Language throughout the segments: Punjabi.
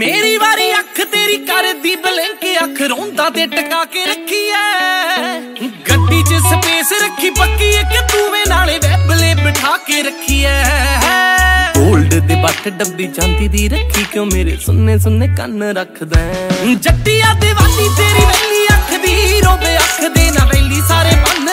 ਮੇਰੀ ਵਾਰੀ ਅੱਖ ਤੇਰੀ ਕਰਦੀ ਬਲਿੰਕ ਅੱਖ ਰੋਂਦਾ ਤੇ ਟਕਾ ਕੇ ਰੱਖੀ ਐ ਗੱਡੀ 'ਚ ਸਪੇਸ ਰੱਖੀ ਪੱਕੀ ਇੱਕ ਤੂਵੇਂ ਨਾਲੇ ਵੈਬਲੇ ਬਿਠਾ ਕੇ ਰੱਖੀ ਐ ਗੋਲਡ ਦੇ ਬੱਟ ਡੱਬੀ ਜਾਂਦੀ ਦੀ ਰੱਖੀ ਕਿਉਂ ਮੇਰੇ ਸੁੰਨੇ ਸੁੰਨੇ ਕੰਨ ਰੱਖਦਾ ਜੱਟੀਆ ਦੀਵਾਨੀ ਤੇਰੀ ਵੈਲੀ ਅੱਖ ਦੀ ਰੋਵੇ ਅੱਖ ਦੇ ਨਾ ਵੈਲੀ ਸਾਰੇ ਬੰਨ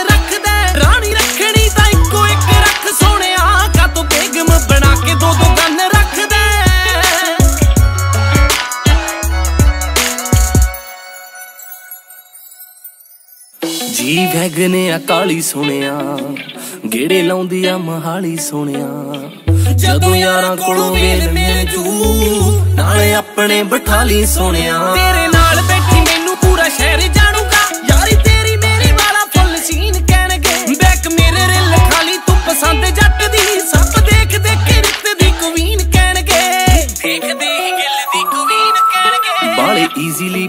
ਜੀ ਵੈਗਨ ਆ ਕਾਲੀ ਸੁਣਿਆ ਗੇੜੇ ਲਾਉਂਦੀ ਆ, ਮਹਾਲੀ ਸੁਣਿਆ ਜਦੋਂ ਯਾਰਾਂ ਕੋਲੋਂ ਵੇਲ ਮਿਲ ਜੂ ਨਾਲੇ ਆਪਣੇ ਬਠਾਲੀ ਸੁਣਿਆ ਤੇਰੇ ਨਾਲ ਬੈਠੀ ਮੈਨੂੰ ਪੂਰਾ ਸ਼ਹਿਰ ਜਾਣੂਗਾ। ਯਾਰੀ ਤੇਰੀ ਮੇਰੀ ਵਾਲਾ ਫੁੱਲ ਸੀਨ ਕਹਿਣਗੇ। ਬੈਕ ਮੇਰੇ ਰਿਲ ਖਾਲੀ, ਤੂੰ ਪਸੰਦ ਜੱਟ ਦੀ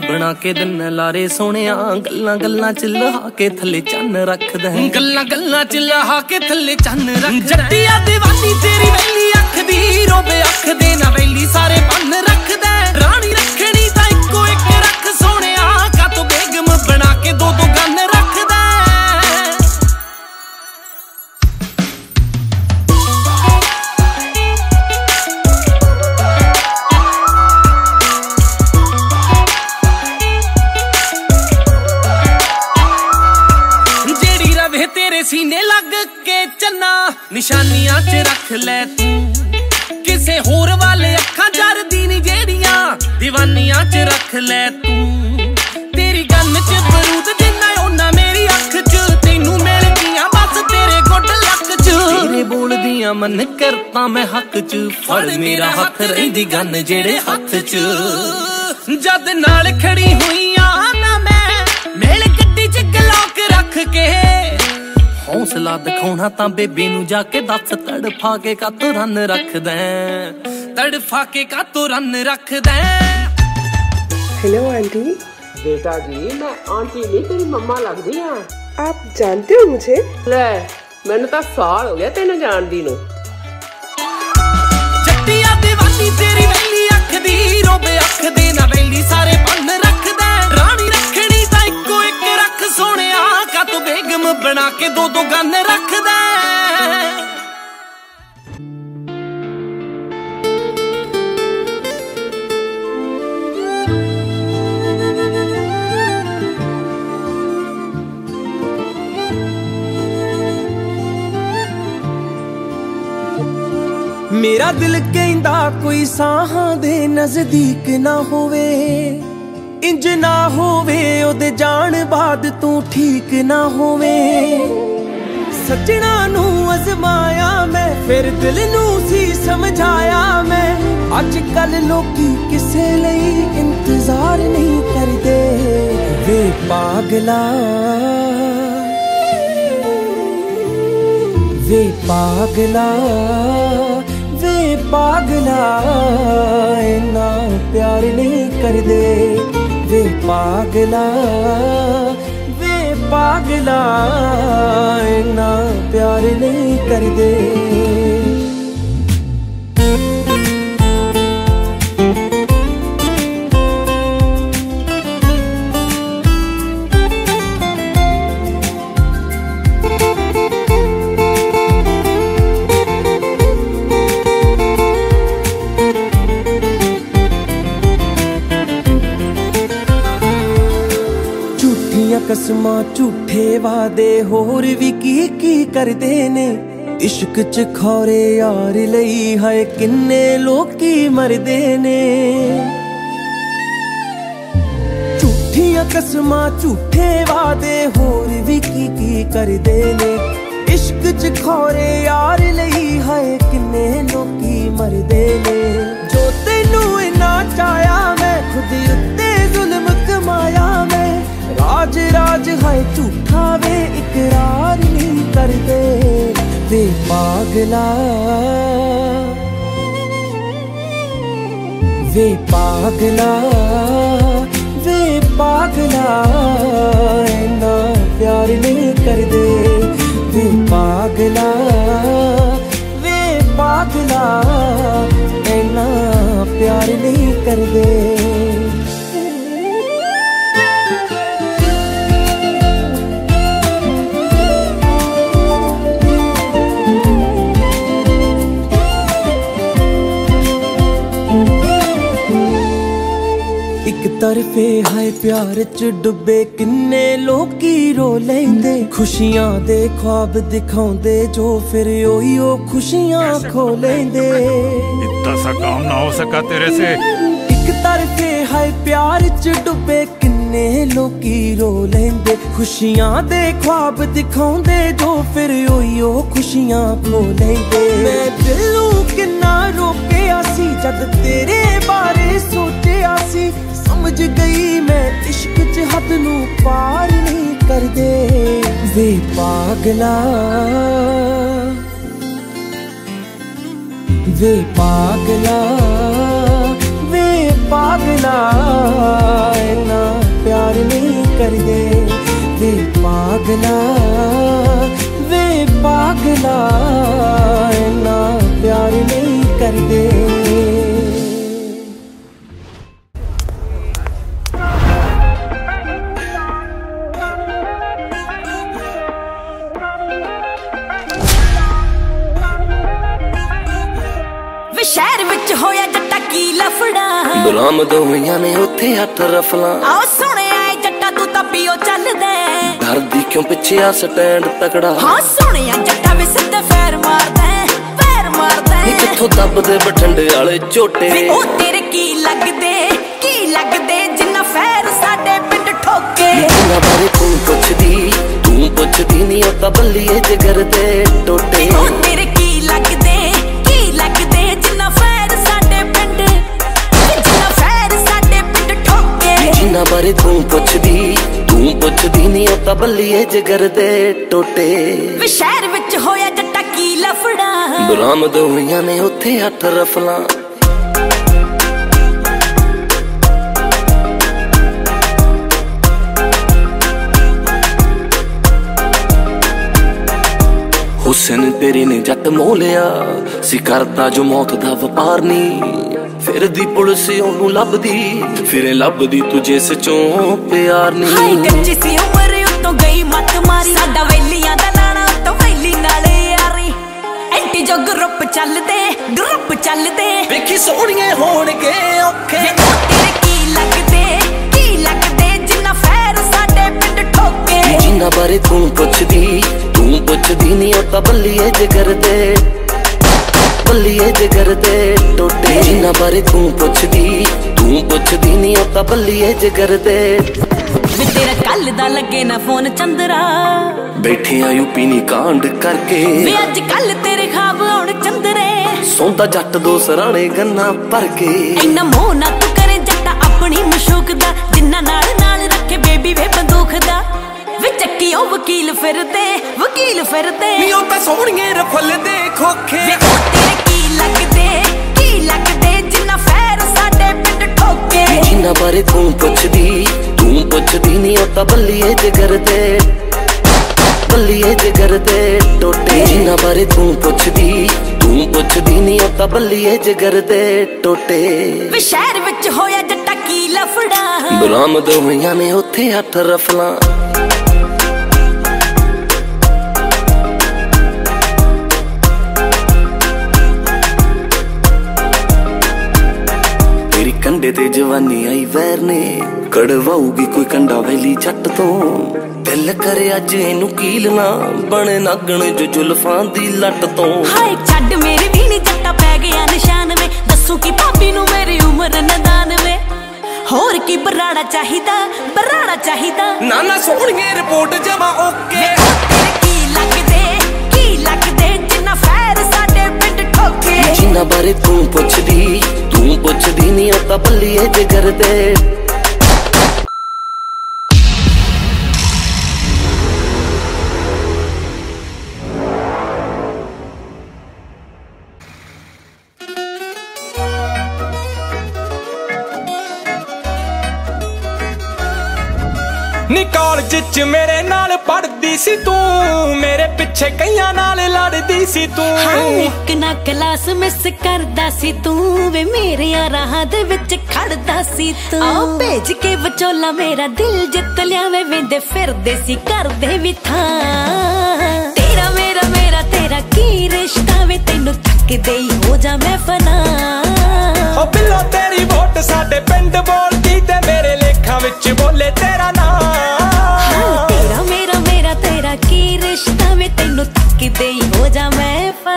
ਬਣਾ ਕੇ ਦਿਨ ਲਾਰੇ ਸੋਹਣਿਆ ਗੱਲਾਂ ਗੱਲਾਂ ਚ ਲਹਾ ਕੇ ਥੱਲੇ ਚੰਨ ਰੱਖਦਾ ਹੈ। ਗੱਲਾਂ ਗੱਲਾਂ ਚ ਲਹਾ ਕੇ ਥੱਲੇ ਚੰਨ ਰੱਖਦਾ ਜੱਟੀਆ ਦੀਵਾਨੀ ਤੇਰੀ ਵੈਲੀ ਅੱਖ ਦੀ ਰੋਵੇ ਅੱਖ ਦੇ ਨਾ ਵੈਲੀ ਸਾਰੇ ਬੰਨ ਰੱਖਦਾ ਨਿਸ਼ਾਨੀਆਂ 'ਚ ਰੱਖ ਲੈ ਤੂੰ। ਕਿਸੇ ਹੋਰ ਵਾਲੇ ਅੱਖਾਂ ਜਰਦੀ ਨਹੀਂ ਜਿਹੜੀਆਂ دیਵਾਨੀਆਂ 'ਚ ਰੱਖ ਲੈ ਤੂੰ। ਤੇਰੀ ਗੰਨ 'ਚ ਬਰੂਦ ਜਿੰਨਾ ਉਹਨਾਂ ਮੇਰੀ ਅੱਖ 'ਚ। ਤੈਨੂੰ ਮਿਲ ਗਈਆਂ ਬਸ ਤੇਰੇ ਗੁੱਡ ਲੱਕ 'ਚ। ਤੇਰੇ ਬੋਲਦੀਆਂ ਮਨ ਕਰਤਾ ਮੈਂ ਹੱਕ 'ਚ। ਫੜ ਮੇਰਾ ਹੱਥ ਰਹਿੰਦੀ ਗੰਨ ਜਿਹੜੇ ਹੱਥ 'ਚ। ਜਦ ਨਾਲ ਖੜੀ ਹੋਈਆਂ ਨਾ ਮੈਂ ਮੇਲ ਗੱਡੀ 'ਚ ਗਲੋਕ ਰੱਖ ਕੇ ਹੌਸਲਾ ਦਿਖਾਉਣਾ ਤਾਂ ਬੇਬੀ ਨੂੰ ਜਾ ਕੇ ਦੱਸ ਤੜਫਾ ਕੇ ਕਾਤੋਂ ਰਨ ਰੱਖਦਾ ਹੈ? ਤੜਫਾ ਕੇ ਕਾਤੋਂ ਰਨ ਰੱਖਦਾ ਹੈ? हेलो आंटी ਬੇਟਾ ਜੀ ਮੈਂ ਆਂਟੀ ਨਹੀਂ ਤੇਰੀ ਮੰਮਾ ਲੱਗਦੀ ਆ आप जानते हो मुझे ਲੈ ਮੈਨੂੰ ਤਾਂ ਸਾਲ ਹੋ ਗਿਆ ਤੈਨੂੰ ਜਾਣਦੀ ਨੂੰ ਜੱਟੀਆ ਦੀਵਾਨੀ ਤੇਰੀ ਵੈਲੀ ਅੱਖ ਦੀ ਰੋਵੇ ਅੱਖ ਦੇ ਨਾ ਵੈਲੀ ਸਾਰੇ ਬੰਨ ਤੂੰ ਬੇਗਮ ਬਣਾ ਕੇ ਦੋ ਦੋ ਗੰਨ ਰੱਖਦਾ ਮੇਰਾ ਦਿਲ ਕਹਿੰਦਾ ਕੋਈ ਸਾਹਾਂ ਦੇ ਨਜ਼ਦੀਕ ਨਾ ਹੋਵੇ। ਇੰਜ ਨਾ ਹੋਵੇ, ਉਹਦੇ ਜਾਣ ਬਾਅਦ ਤੂੰ ਠੀਕ ਨਾ ਹੋਵੇ। ਸੱਜਣਾ ਨੂੰ ਅਜ਼ਮਾਇਆ ਮੈਂ, ਫਿਰ ਦਿਲ ਨੂੰ ਸੀ ਸਮਝਾਇਆ ਮੈਂ। ਅੱਜ ਕੱਲ ਲੋਕੀ ਕਿਸੇ ਲਈ ਇੰਤਜ਼ਾਰ ਨਹੀਂ ਕਰਦੇ। ਵੇ ਪਾਗਲਾ। ਵੇ ਪਾਗਲਾ। ਵੇ ਪਾਗਲਾ। ਇਨਾ ਪਿਆਰ ਨਹੀਂ ਕਰਦੇ। ਵੇ ਪਾਗਲਾ ਵੇ ਪਾਗਲਾ ਇਨਾ ਪਿਆਰ ਨਹੀਂ ਕਰਦੇ। ਕਸਮਾਂ ਝੂਠੇ ਵਾਦੇ ਹੋਰ ਵੀ ਕੀ ਕੀ ਕਰਦੇ ਨੇ? ਇਸ਼ਕ ਚ ਖੋਰੇ ਯਾਰ ਲਈ ਹਾਏ ਕਿੰਨੇ ਲੋਕੀ ਮਰਦੇ ਨੇ? ਝੂਠੀਆਂ ਕਸਮਾਂ ਝੂਠੇ ਵਾਦੇ ਹੋਰ ਵੀ ਕੀ ਕੀ ਕਰਦੇ ਨੇ? ਇਸ਼ਕ ਚ ਖੋਰੇ ਯਾਰ ਲਈ ਹਾਏ ਕਿੰਨੇ ਲੋਕੀ ਮਰਦੇ ਨੇ? ਜੋ ਤੈਨੂੰ ਇਨਾ ਚਾਇਆ ਮੈਂ ਖੁਦ ਉੱਤੇ ਰਾਜ ਰਾਜ ਹਾਏ, ਝੂਠਾ ਵੇ ਇਕਰਾਰ ਨਹੀਂ ਕਰਦੇ। ਵੇ ਪਾਗਲਾ। ਵੇ ਪਾਗਲਾ ਵੇ ਪਾਗਲਾ, ਇਨਾ ਪਿਆਰ ਨਹੀਂ ਕਰਦੇ। ਵੇ ਪਾਗਲਾ ਵੇ ਪਾਗਲਾ, ਇਨਾ ਪਿਆਰ ਨਹੀਂ ਕਰਦੇ। ਤਰਫੇ ਹਾਏ ਪਿਆਰ ਚ ਡੁੱਬੇ ਕਿੰਨੇ ਲੋਕੀ ਰੋ ਲੈਂਦੇ। ਖੁਸ਼ੀਆਂ ਦੇ ਖੁਆਬ ਦਿਖਾਉਂਦੇ ਜੋ ਫਿਰ ਉਹੀ ਉਹ ਖੁਸ਼ੀਆਂ ਖੋ ਲੈਂਦੇ। ਇਤਨਾ ਸਾ ਕੰਮ ਨਾ ਹੋ ਸਕਾ ਤੇਰੇ ਸੇ। ਇੱਕ ਤਰਫੇ ਹਾਏ ਪਿਆਰ ਚ ਡੁੱਬੇ ਕਿੰਨੇ ਲੋਕੀ ਰੋ ਲੈਂਦੇ। ਖੁਸ਼ੀਆਂ ਦੇ ਖੁਆਬ ਦਿਖਾਉਂਦੇ ਜੋ ਫਿਰ ਉਹੀ ਉਹ ਖੁਸ਼ੀਆਂ ਖੋ ਲੈਂਦੇ। ਮੈਂ ਦਿਲੋਂ ਕਿੰਨਾ ਰੋਕਿਆ ਸੀ ਜਦ ਤੇਰੇ ਬਾਰੇ ਸੋਚਿਆ ਸੀ। ਸਮਝ ਗਈ ਮੈਂ ਇਸ਼ਕ 'ਚ ਹੱਦ ਨੂੰ ਪਾਰ ਨਹੀਂ ਕਰਦੇ। ਵੇ ਪਾਗਲਾ। ਵੇ ਪਾਗਲਾ। ਵੇ ਪਾਗਲਾ। ਨਾ ਪਿਆਰ ਨਹੀਂ ਕਰਦੇ। ਵੇ ਪਾਗਲਾ। ਵੇ ਪਾਗਲਾ। ਬਰਾਮਦ ਹੋਈਆਂ ਨੇ ਉੱਥੇ ਅੱਠ ਰਫਲਾਂ। ਆਓ ਸੁਣਿਆ ਏ ਜੱਟਾ ਤੂੰ ਤਾਂ ਪੀਓ ਚੱਲਦਾ। ਡਰਦੀ ਕਿਉਂ ਪਿੱਛੇ ਆ ਸਟੈਂਡ ਤਕੜਾ। ਹਾਂ ਸੁਣਿਆ ਜੱਟਾ ਵੇ ਸਿੱਧੇ ਫੇਰ ਮਾਰਦਾ ਫੇਰ ਮਾਰਦਾ। ਨੀ। ਕਿੱਥੋਂ ਦੱਬਦੇ ਬਠੰਡੇ ਵਾਲੇ ਝੋਟੇ। ਵੇ ਉਹ ਤੇਰੇ ਕੀ ਲੱਗਦੇ ਕੀ ਲੱਗਦੇ ਜਿੰਨਾ ਫੇਰ ਸਾਡੇ ਪਿੰਡ ਠੋਕੇ। ਇਹਨਾਂ ਬਾਰੇ ਤੂੰ ਪੁੱਛਦੀ ਤੂੰ ਪੁੱਛਦੀ ਨਹੀਂ ਉਹ ਤਾਂ ਬੱਲੀਏ ਜਿਗਰ ਦੇ ਟੋਟੇ। ਉਹ ਤੇਰੇ ਜਿਨ੍ਹਾਂ ਬਾਰੇ ਤੂੰ ਪੁੱਛਦੀ ਤੂੰ ਪੁੱਛਦੀ ਨਹੀਂ ਉਹ ਤਾਂ ਬੱਲੀਏ ਜਿਗਰ ਦੇ ਟੋਟੇ। ਵੇ ਸ਼ਹਿਰ ਵਿੱਚ ਹੋਇਆ ਜੱਟਾ ਕੀ ਲਫੜਾ। ਬਰਾਮਦ ਹੋਈਆਂ ਨੇ ਉੱਥੇ ਅੱਠ ਰਫਲਾਂ। ਹੁਸਨ ਤੇਰੇ ਨੇ ਜੱਟ ਮੋਹ ਲਿਆ ਸੀ ਕਰਦਾ ਜੋ ਮੌਤ ਦਾ ਵਪਾਰ ਨਹੀਂ ਫਿਰਦੀ ਪੁਲਿਸ ਉਹਨੂੰ ਲੱਭਦੀ ਫਿਰੇ ਲੱਭਦੀ ਤੁਝੇ ਸਚੋਂ ਪਿਆਰ ਹਾਈ ਨਹੀਂ ਕੱਚੀ ਸੀ ਉਮਰ ਉਤੋਂ ਗਈ ਮੱਤ ਮਾਰੀ। ਸਾਡਾ ਵੈਲੀਆਂ ਦਾ ਨਾਣਾ ਉਤੋਂ ਵੈਲੀ ਨਾਲੇ ਯਾਰੀ ਐਂਟੀ ਜੋ ਗਰੁੱਪ ਚੱਲਦੇ ਗਰੁੱਪ ਚੱਲਦੇ। ਵੇਖੀ ਸੋਹਣੀਏ ਹੋਣਗੇ ਔਖੇ। ਤੇਰੇ ਕੀ ਲੱਗਦੇ ਕੀ ਲੱਗਦੇ ਜਿੰਨਾ ਫੈਰ ਸਾਡੇ ਪਿੰਡ ਠੋਕੇ। ਜਿਨ੍ਹਾਂ ਬਾਰੇ ਤੂੰ ਪੁੱਛਦੀ ਤੂੰ ਪੁੱਛਦੀ ਨਹੀਂ ਉਹ ਤਾਂ ਬੱਲੀਏ ਜਿਗਰ ਦੇ ਬੱਲੀਏ ਜਿਗਰ ਦੇ ਟੋਟੇ। ਜਿਨ੍ਹਾਂ ਬਾਰੇ ਤੂੰ ਪੁੱਛਦੀ। ਤੂੰ ਪੁੱਛਦੀ ਨਹੀਂ ਉਹ ਤਾਂ ਬੱਲੀਏ ਜਿਗਰ ਦੇ ਵੇ ਤੇਰਾ ਕੱਲ ਦਾ ਲੱਗੇ ਨਾ ਫੋਨ ਚੰਦਰਾ। ਬੈਠੇ ਆ ਯੂਪੀ ਨੀ ਕਾਂਡ ਵੇ ਕਰਕੇ ਅੱਜ ਕੱਲ ਤੇਰੇ ਖਾਬ ਆਉਣ ਚੰਦਰੇ। ਸੌਂਦਾ ਜੱਟ ਦੋ ਸਰਾਣੇ ਗੰਨਾ ਭਰ ਕੇ। ਇੰਨਾ ਮੋਹ ਨਾ ਤੂੰ ਕਰੇ ਜੱਟਾ ਆਪਣੀ ਮਸ਼ੂਕ ਦਾ। ਜਿੰਨਾ ਨਾਲ ਨਾਲ ਰੱਖੇ ਬੇਬੀ ਵੇ ਬੰਦੂਕ ਦਾ। ਵੇ ਚੱਕੀ ਉਹ ਵਕੀਲ ਫਿਰਦੇ ਵਕੀਲ ਫਿਰਦੇ। ਨੀ ਉਹ ਤਾਂ ਸੋਹਣੀਏ ਰਫਲ ਦੇ ਖੋਖੇ। ਵੇ ਤੇਰੇ ਜਿਨ੍ਹਾਂ ਬਾਰੇ ਤੂੰ ਪੁੱਛਦੀ ਤੂੰ ਪੁੱਛਦੀ ਨਹੀਂ ਉਹ ਤਾਂ ਬੱਲੀਏ ਜਿਗਰ ਦੇ ਬੱਲੀਏ ਜਿਗਰ ਦੇ ਟੋਟੇ। ਜਿਨ੍ਹਾਂ ਬਾਰੇ ਤੂੰ ਪੁੱਛਦੀ ਤੂੰ ਪੁੱਛਦੀ ਨਹੀਂ ਉਹ ਤਾਂ ਬੱਲੀਏ ਜਿਗਰ ਦੇ ਟੋਟੇ। ਵੇ ਸ਼ਹਿਰ ਵਿੱਚ ਹੋਇਆ ਜੱਟਾ ਕੀ ਲਫੜਾ। ਬਰਾਮਦ ਹੋਈਆਂ ਨੇ ਉੱਥੇ ਅੱਠ ਰਫਲਾਂ। ਕੰਡੇ ਤੇ ਜਵਾਨੀ ਆਈ ਵੈਰ ਨੇ। ਕੜਵਾਉਗੀ ਕੋਈ ਕੰਡਾ ਵੈਲੀ ਜੱਟ ਤੋਂ। ਦਿਲ ਕਰੇ ਅੱਜ ਇਹਨੂੰ ਕੀਲ ਨਾ ਬਣੇ ਨਾਗਣ ਜੋ ਜੁਲਫਾਂ ਦੀ ਲੱਟ ਤੋਂ। ਹਾਏ ਛੱਡ ਮੇਰੇ ਵੀ ਨੀ ਜੱਟਾ ਪੈ ਗਿਆ ਨਿਸ਼ਾਨ ਵੇ ਦੱਸੂ ਕੀ ਭਾਬੀ ਨੂੰ ਮੇਰੀ ਉਮਰ ਨਦਾਨ ਵੇ ਹੋਰ ਕੀ ਬਰਾੜਾ ਚਾਹੀਦਾ? ਬਰਾੜਾ ਚਾਹੀਦਾ? ਨਾ ਨਾ ਸੋਹਣੀਏ ਰਿਪੋਰਟ ਜਮਾ ਓਕੇ। ਕੀ ਲੱਗਦੇ ਕੀ ਲੱਗਦੇ ਜਿੰਨਾ ਫੈਰ ਸਾਡੇ ਪਿੰਡ ਠੋਕੇ। ਜਿਨ੍ਹਾਂ ਬਾਰੇ ਤੂੰ ਪੁੱਛਦੀ ਤੂੰ ਪੁੱਛਦੀ ਨਹੀਂ ਉਹ ਤਾਂ ਬੱਲੀਏ ਜਿਗਰ ਦੇ ਨੀ ਕਾਲਜ ਚ ਮੇਰੇ ਨਾਲ ਪੜਦੀ ਸੀ ਤੂੰ ਮੇਰੇ ਪਿੱਛੇ ਕਈਆਂ ਨਾਲ ਲੜਦੀ ਸੀ ਤੂੰ। ਹਾਂ ਇੱਕ ਨਾ ਕਲਾਸ ਮਿਸ ਕਰਦਾ ਸੀ ਤੂੰ ਵੇ ਮੇਰੇ ਰਾਹਾਂ ਦੇ ਵਿੱਚ ਖੜਦਾ ਸੀ ਤੂੰ। ਆ ਭੇਜ ਕੇ ਵਿਚੋਲਾ ਮੇਰਾ ਦਿਲ ਜਿੱਤ ਲਿਆ ਵੇ ਵੇਂਦੇ ਫਿਰਦੇ ਸੀ ਕਰਦੇ ਵੀ ਥਾਂ। ਤੇਰਾ ਮੇਰਾ ਮੇਰਾ ਤੇਰਾ ਕੀ ਰਿਸ਼ਤਾ ਵੇ ਤੈਨੂੰ ਤੱਕਦੇ ਹੀ ਹੋ ਜਾ ਮੈਂ ਫਨਾ। ਓ ਬਿੱਲੋ ਤੇਰੀ ਵੋਟ ਸਾਡੇ ਪਿੰਡ ਬੋਲਦੀ ਤੇ ਮੇਰੇ ਲੇਖਾਂ ਵਿੱਚ ਬੋਲੇ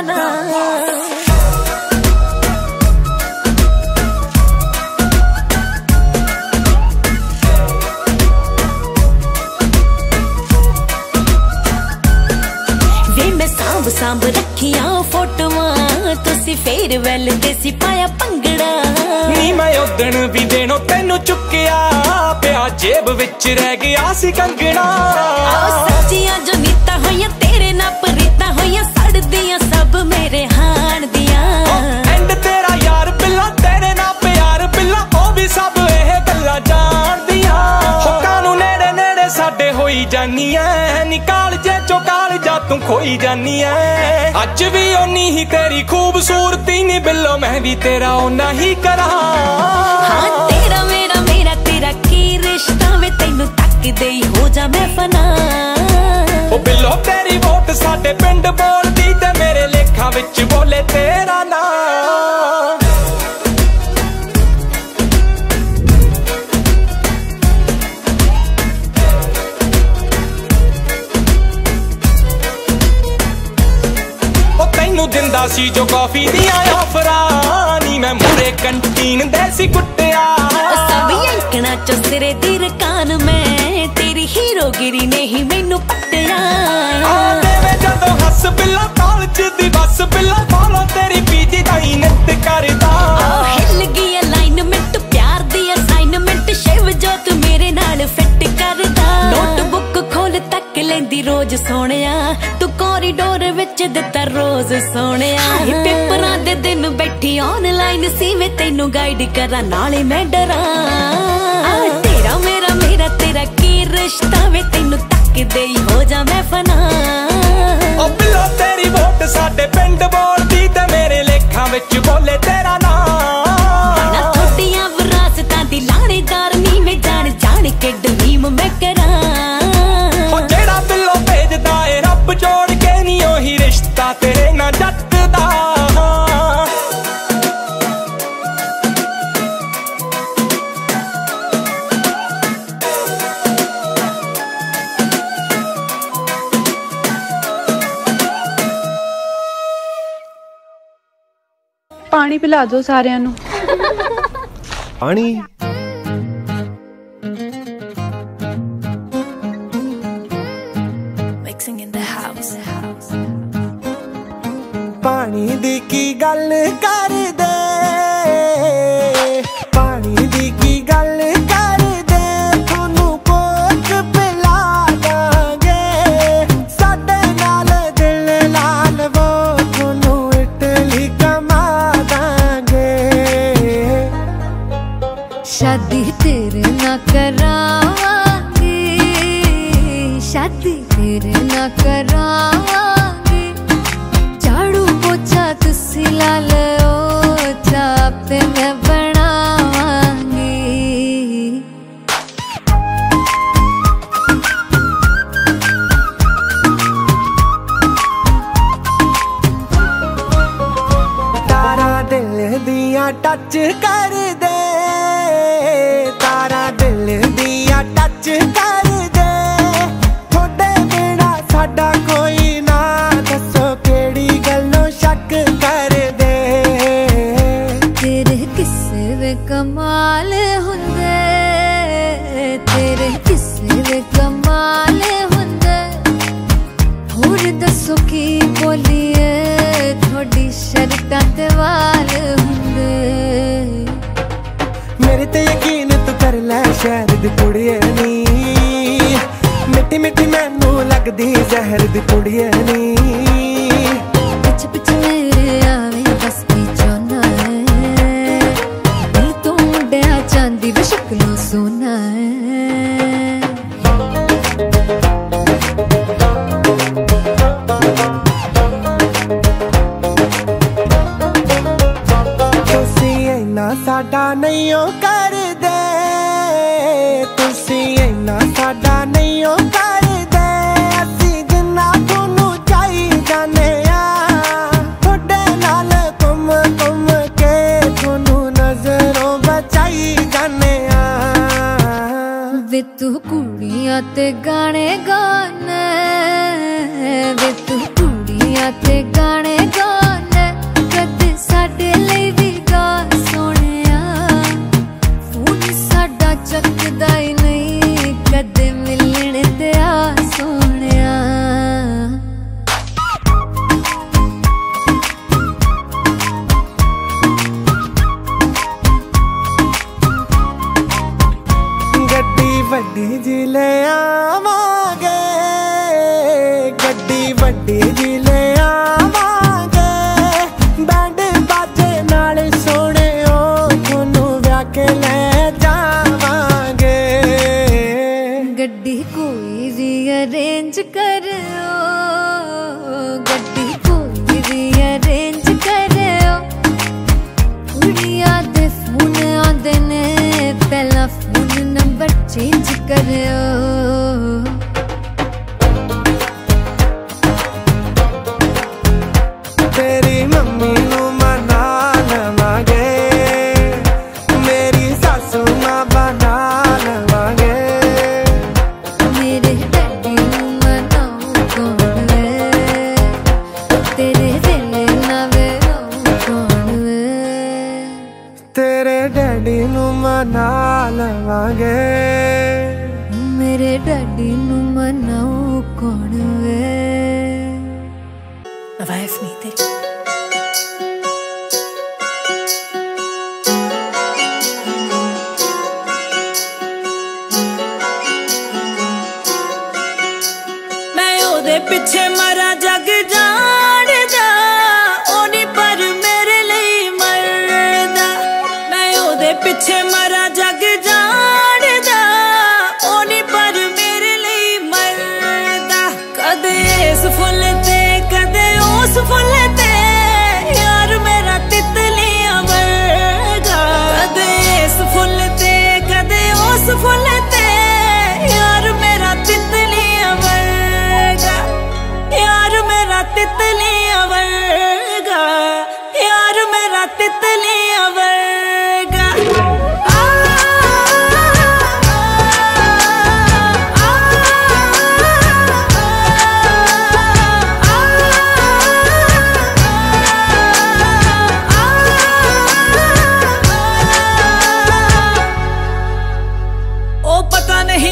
ਮੈਂ ਸਾਂਭ ਸਾਂਭ ਰੱਖੀਆਂ ਫੋਟੋਆਂ ਤੁਸੀਂ ਫੇਰ ਵੈਲ ਦੇ ਸੀ ਪਾਇਆ ਭੰਗੜਾ। ਨੀ ਮੈਂ ਉਦਣ ਵੀ ਦੇਣੋ ਤੈਨੂੰ ਚੁੱਕਿਆ ਪਿਆ ਜੇਬ ਵਿੱਚ ਰਹਿ ਗਿਆ ਸੀ ਕੰਗਣਾ। ਆਹ ਸੱਚੀਆਂ ਜੋ ਜਾਨੀ ਐ ਨਿਕਾਲ ਜੇ ਚੋ ਜਾ ਤੂੰ ਖੋਈ ਜਾਨੀ ਐ ਅੱਜ ਵੀ ਓਨੀ ਹੀ ਤੇਰੀ ਖੂਬਸੂਰਤੀ ਨੀ ਬਿੱਲੋ ਮੈਂ ਵੀ ਤੇਰਾ ਓਨਾ ਹੀ ਕਰਾਂ। ਹਾਂ ਤੇਰਾ ਮੇਰਾ ਮੇਰਾ ਤੇਰਾ ਕੀ ਰਿਸ਼ਤਾ ਵੇ? ਤੈਨੂੰ ਤੱਕਦੇ ਹੀ ਹੋ ਜਾ ਮੈਂ ਫਨਾ। ਉਹ ਬਿੱਲੋ ਤੇਰੀ ਵੋਟ ਸਾਡੇ ਪਿੰਡ ਬੋਲਦੀ ਤੇ ਮੇਰੇ ਲੇਖਾਂ ਵਿੱਚ ਬੋਲੇ ਤੇਰਾ। ਦਿੰਦਾ ਸੀ ਜੋ ਕਾਫੀ ਦੀਆਂ ਆਫਰਾਂ ਨੀ। ਮੈਂ ਮੂਰੇ ਕੰਟੀਨ ਦੇ ਸੀ ਕੁੱਟਿਆ। ਸਭ ਯੰਕਣਾ ਚੋਂ ਸਿਰੇ ਦੀ ਰਕਾਨ ਮੈਂ ਤੇਰੀ ਹੀਰੋਗਿਰੀ ਨੇ ਹੀ ਮੈਨੂੰ ਪੱਟਿਆ ਆ ਦੇਵੇ ਜਦੋਂ ਹੱਸ ਬਿੱਲਾ ਕਾਲਜ ਦੀ ਬੱਸ ਬਿੱਲਾ ਫਾਲੋ ਤੇਰੀ ਪੀਜੀ ਦਾ ਹੀ ਨਿੱਤ ਕਰਦਾ। ਹਿੱਲ ਗਈ ਅਲਾਈਨਮੈਂਟ ਪਿਆਰ ਦੀ ਅਸਾਈਨਮੈਂਟ ਸ਼ਿਵ ਜੋ ਤੂੰ ਮੇਰੇ ਨਾਲ ਤੱਕ ਰੋਜ਼ ਸੋਹਣਿਆ, ਤੂੰ ਕੋਰੀਡੋਰ ਵਿੱਚ ਦਿੱਤਾ ਰੋਜ਼ ਸੋਹਣਿਆ। ਪੇਪਰਾਂ ਦੇ ਦਿਨ ਬੈਠੀ ਆਨਲਾਈਨ ਸੀ ਵੇ ਤੈਨੂੰ ਗਾਈਡ ਕਰਾਂ, ਨਾਲੇ ਮੈਂ ਡਰਾਂ। ਤੇਰਾ ਮੇਰਾ ਮੇਰਾ ਤੇਰਾ ਕੀ ਰਿਸ਼ਤਾ ਵੇ, ਤੈਨੂੰ ਤੱਕਦੇ ਹੀ ਹੋ ਜਾ ਮੈਂ ਫਨਾ। ਉਹ ਬਿੱਲੋ ਤੇਰੀ ਵੋਟ ਸਾਡੇ ਪਿੰਡ ਬੋਲਦੀ ਤੇ ਮੇਰੇ ਲੇਖਾਂ ਵਿੱਚ ਬੋਲੇ, ਤੇਰਾ ਪਿਲਾ ਦਿਓ ਸਾਰਿਆਂ ਨੂੰ। ਪਾਣੀ? ਪਾਣੀ ਦੀ ਕੀ ਗੱਲ ਕਰਦੇ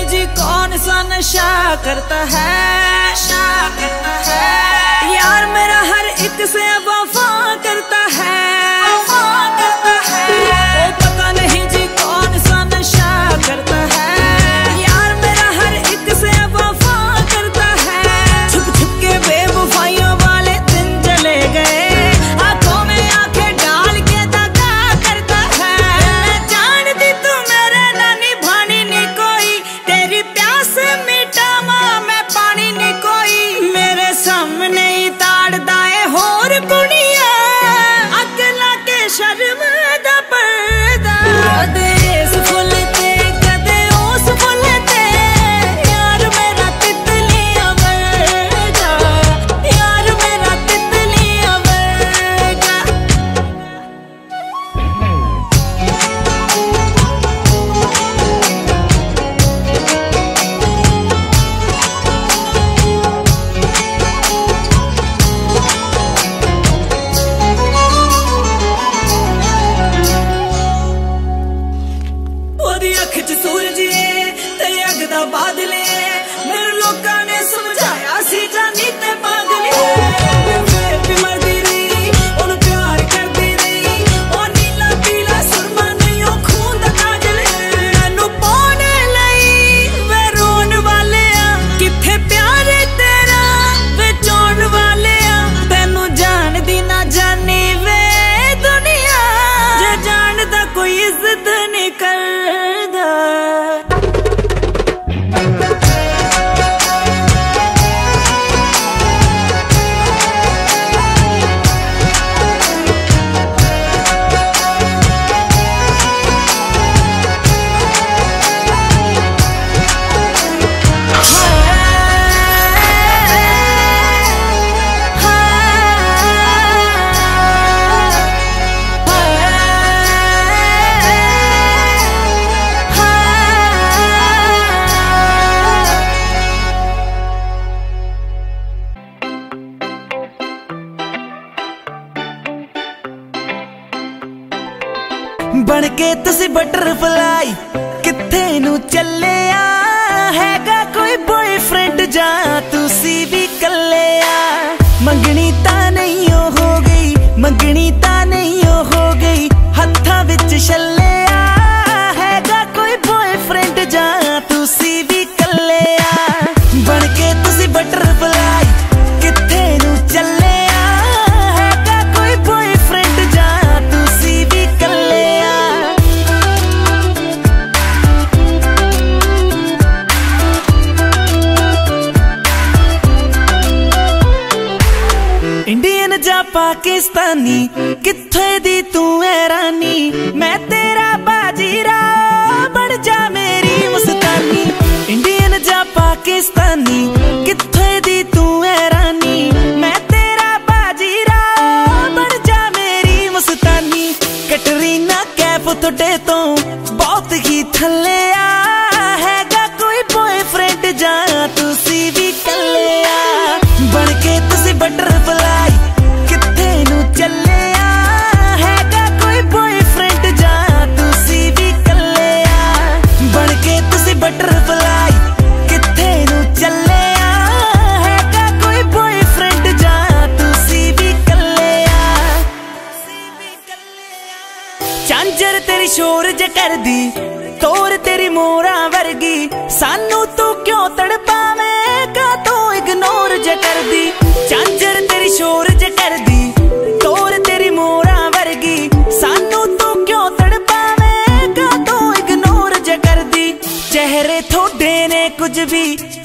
जी कौन सा नशा करता है नशा करता है यार मेरा हर एक से वफा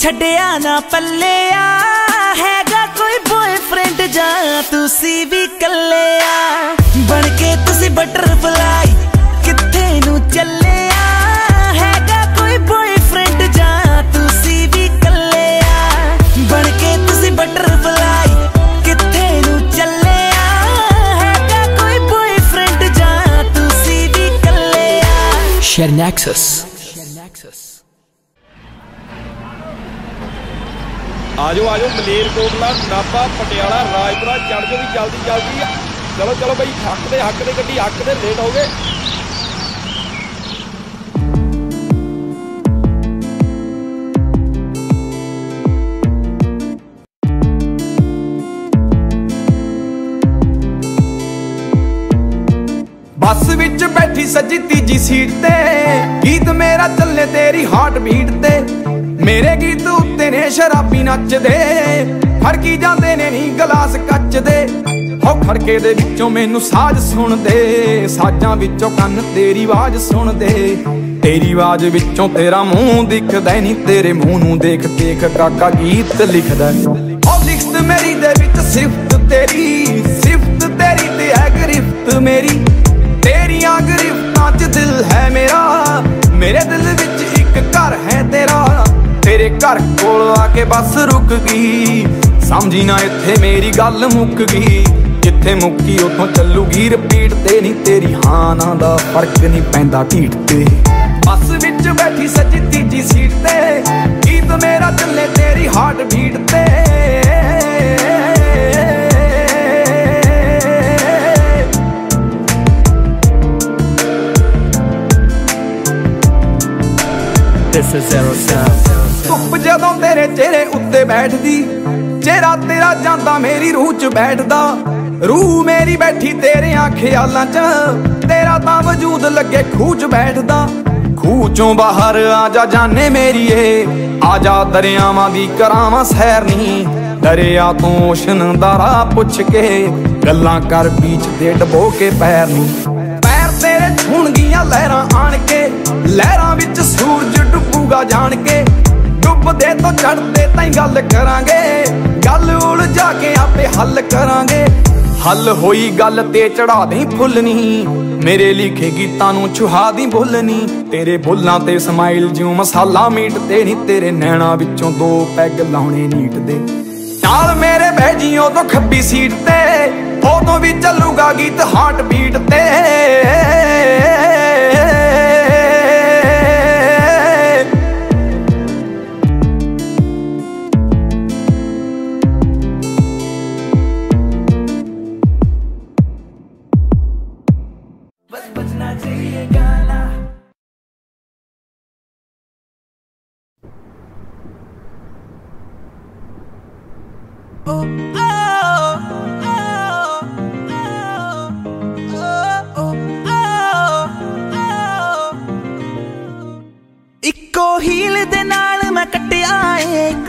ਛੱਡਿਆ ਨਾ ਪੱਲਿਆ। ਹੈਗਾ ਕੋਈ ਬॉयਫ੍ਰੈਂਡ ਜਾਂ ਤੁਸੀਂ ਵੀ ਕੱਲਿਆ। ਬਣ ਕੇ ਤੁਸੀਂ ਬਟਰਫਲਾਈ ਕਿੱਥੇ ਨੂੰ ਚੱਲਿਆ। ਹੈਗਾ ਕੋਈ ਬॉयਫ੍ਰੈਂਡ ਜਾਂ ਤੁਸੀਂ ਵੀ ਕੱਲਿਆ। ਬਣ ਕੇ ਤੁਸੀਂ ਬਟਰਫਲਾਈ ਕਿੱਥੇ ਨੂੰ ਚੱਲਿਆ। ਹੈਗਾ ਕੋਈ ਬॉयਫ੍ਰੈਂਡ ਜਾਂ ਤੁਸੀਂ ਵੀ ਕੱਲਿਆ। ਸ਼ੇਰ ਨੈਕਸਸ ਆਜੋ ਆਜੋ, ਮਲੇਰਕੋਟਲਾ ਨਾਪਾ ਪਟਿਆਲਾ, ਰਾਜਪੁਰਾ ਚੜ ਜੋ ਵੀ ਜਲਦੀ ਜਲਦੀ। ਚਲੋ ਚਲੋ ਬਈ, ਹੱਕ ਦੇ ਹੱਕ ਦੇ ਗੱਡੀ, ਹੱਕ ਦੇ ਲੇਟ ਹੋ ਗਏ। ਬੱਸ ਵਿੱਚ ਬੈਠੀ ਸੱਜੀ ਤੀਜੀ ਸੀਟ ਤੇ। ਗੀਤ ਮੇਰਾ ਚੱਲੇ ਤੇਰੀ ਹਾਰਟ ਬੀਟ ਤੇ। ਮੇਰੇ ਗੀਤ ਉੱਤੇ ਨੇ ਸ਼ਰਾਬੀ ਨੱਚਦੇ। ਖੜਕੀ ਜਾਂਦੇ ਨੇ ਨੀ ਗਲਾਸ ਕੱਚ ਦੇ ਹੋ ਖੜਕੇ ਦੇ ਵਿੱਚੋਂ ਮੈਨੂੰ ਸਾਜ਼ ਸੁਣਦੇ। ਸਾਜ਼ਾਂ ਵਿੱਚੋਂ ਕੰਨ ਤੇਰੀ ਆਵਾਜ਼ ਸੁਣਦੇ। ਤੇਰੀ ਆਵਾਜ਼ ਵਿੱਚੋਂ ਤੇਰਾ ਮੂੰਹ ਦਿਖਦਾ ਨਹੀਂ ਤੇਰੇ ਮੂੰਹ ਨੂੰ ਦੇਖ ਦੇਖ ਕਾਕਾ ਗੀਤ ਲਿਖਦਾ। ਉਹ ਲਿਖਤ ਮੇਰੀ ਦੇ ਵਿੱਚ ਸਿਫਤ ਤੇਰੀ ਸਿਫਤ ਤੇਰੀ ਤੇ ਹੈ ਗ੍ਰਿਫਤ ਮੇਰੀ। ਤੇਰੀਆਂ ਗ੍ਰਿਫਤਾਂ 'ਚ ਦਿਲ ਹੈ ਮੇਰਾ, ਮੇਰੇ ਦਿਲ ਵਿੱਚ ਇੱਕ ਘਰ ਹੈ ਤੇਰਾ। ਘਰ ਕੋਲ ਆ ਕੇ ਬੱਸ ਰੁਕ ਗਈ। ਸਮਝੀ ਨਾ ਇੱਥੇ ਮੇਰੀ ਗੱਲ ਮੁੱਕ ਗਈ। ਜਿੱਥੇ ਮੁੱਕੀ ਉੱਥੋਂ ਚੱਲੂਗੀ ਰਿਪੀਟ ਤੇ ਨਹੀਂ ਤੇਰੀ ਹਾਂ ਨਾ ਦਾ ਫ਼ਰਕ ਨਹੀਂ ਪੈਂਦਾ ਢੀਠ ਤੇ। ਬੱਸ ਵਿੱਚ ਬੈਠੀ ਸੱਜੀ ਤੀਜੀ ਸੀਟ ਤੇ। ਗੀਤ ਮੇਰਾ ਚੱਲੇ ਤੇਰੀ ਹਾਰਟ ਬੀਟ ਤੇ। ਜਾਂਦਾ ਮੇਰੀ ਰੂਹ 'ਚ ਬੈਠਦਾ। ਰੂਹ ਮੇਰੀ ਬੈਠੀ ਤੇਰਿਆਂ ਖਿਆਲਾਂ 'ਚ। ਤੇਰਾ ਤਾਂ ਵਜੂਦ ਲੱਗੇ ਖੂਹ 'ਚ ਬੈਠਦਾ। ਖੂਹ 'ਚੋਂ ਬਾਹਰ ਆ ਜਾ ਜਾਨੇ ਮੇਰੀਏ ਆ ਜਾ ਦਰਿਆਵਾਂ ਦੀ ਕਰਾਵਾਂ ਸੈਰ ਨਹੀਂ ਦਰਿਆ ਤੋਂ ਓਸ਼ਨ ਦਾ ਰਾਹ ਪੁੱਛ ਕੇ ਗੱਲਾਂ ਕਰ ਬੀਚ ਦੇ ਡਬੋ ਕੇ ਪੈਰ ਨਹੀਂ ਪੈਰ ਤੇਰੇ ਛੂਣਗੀਆਂ ਲਹਿਰਾਂ ਆਣ ਕੇ। ਲਹਿਰਾਂ ਵਿੱਚ ਸੂਰਜ ਡੁੱਬੂਗਾ ਜਾਣ ਕੇ। ਡੁੱਬਦੇ ਤੋਂ ਚੜਦੇ ਤਾਈਂ ਗੱਲ ਕਰਾਂਗੇ। ਗੱਲ ਉਲਝਾ ਕੇ ਆਪੇ ਹੱਲ ਕਰਾਂਗੇ। ਹੱਲ ਹੋਈ ਗੱਲ ਤੇ ਚੜਾ ਦੇ ਫੁੱਲ ਮੇਰੇ ਲਿਖੇ ਗੀਤਾਂ ਨੂੰ ਛੁਹਾ ਦੀ ਬੁੱਲ ਤੇਰੇ ਬੁੱਲਾਂ ਤੇ ਸਮਾਈਲ ਜਿਉਂ ਮਸਾਲਾ ਮੀਟ ਤੇ ਨਹੀਂ ਤੇਰੇ ਨੈਣਾ ਵਿੱਚੋਂ ਦੋ ਪੈਗ ਲਾਉਣੇ ਨੀਟ ਦੇ ਨਾਲ ਮੇਰੇ ਬਹਿ ਜੀ ਉਦੋਂ ਖੱਬੀ ਸੀਟ ਤੇ ਉਦੋਂ ਵੀ ਚੱਲੂਗਾ ਗੀਤ ਹਾਰਟ ਬੀਟ ਤੇ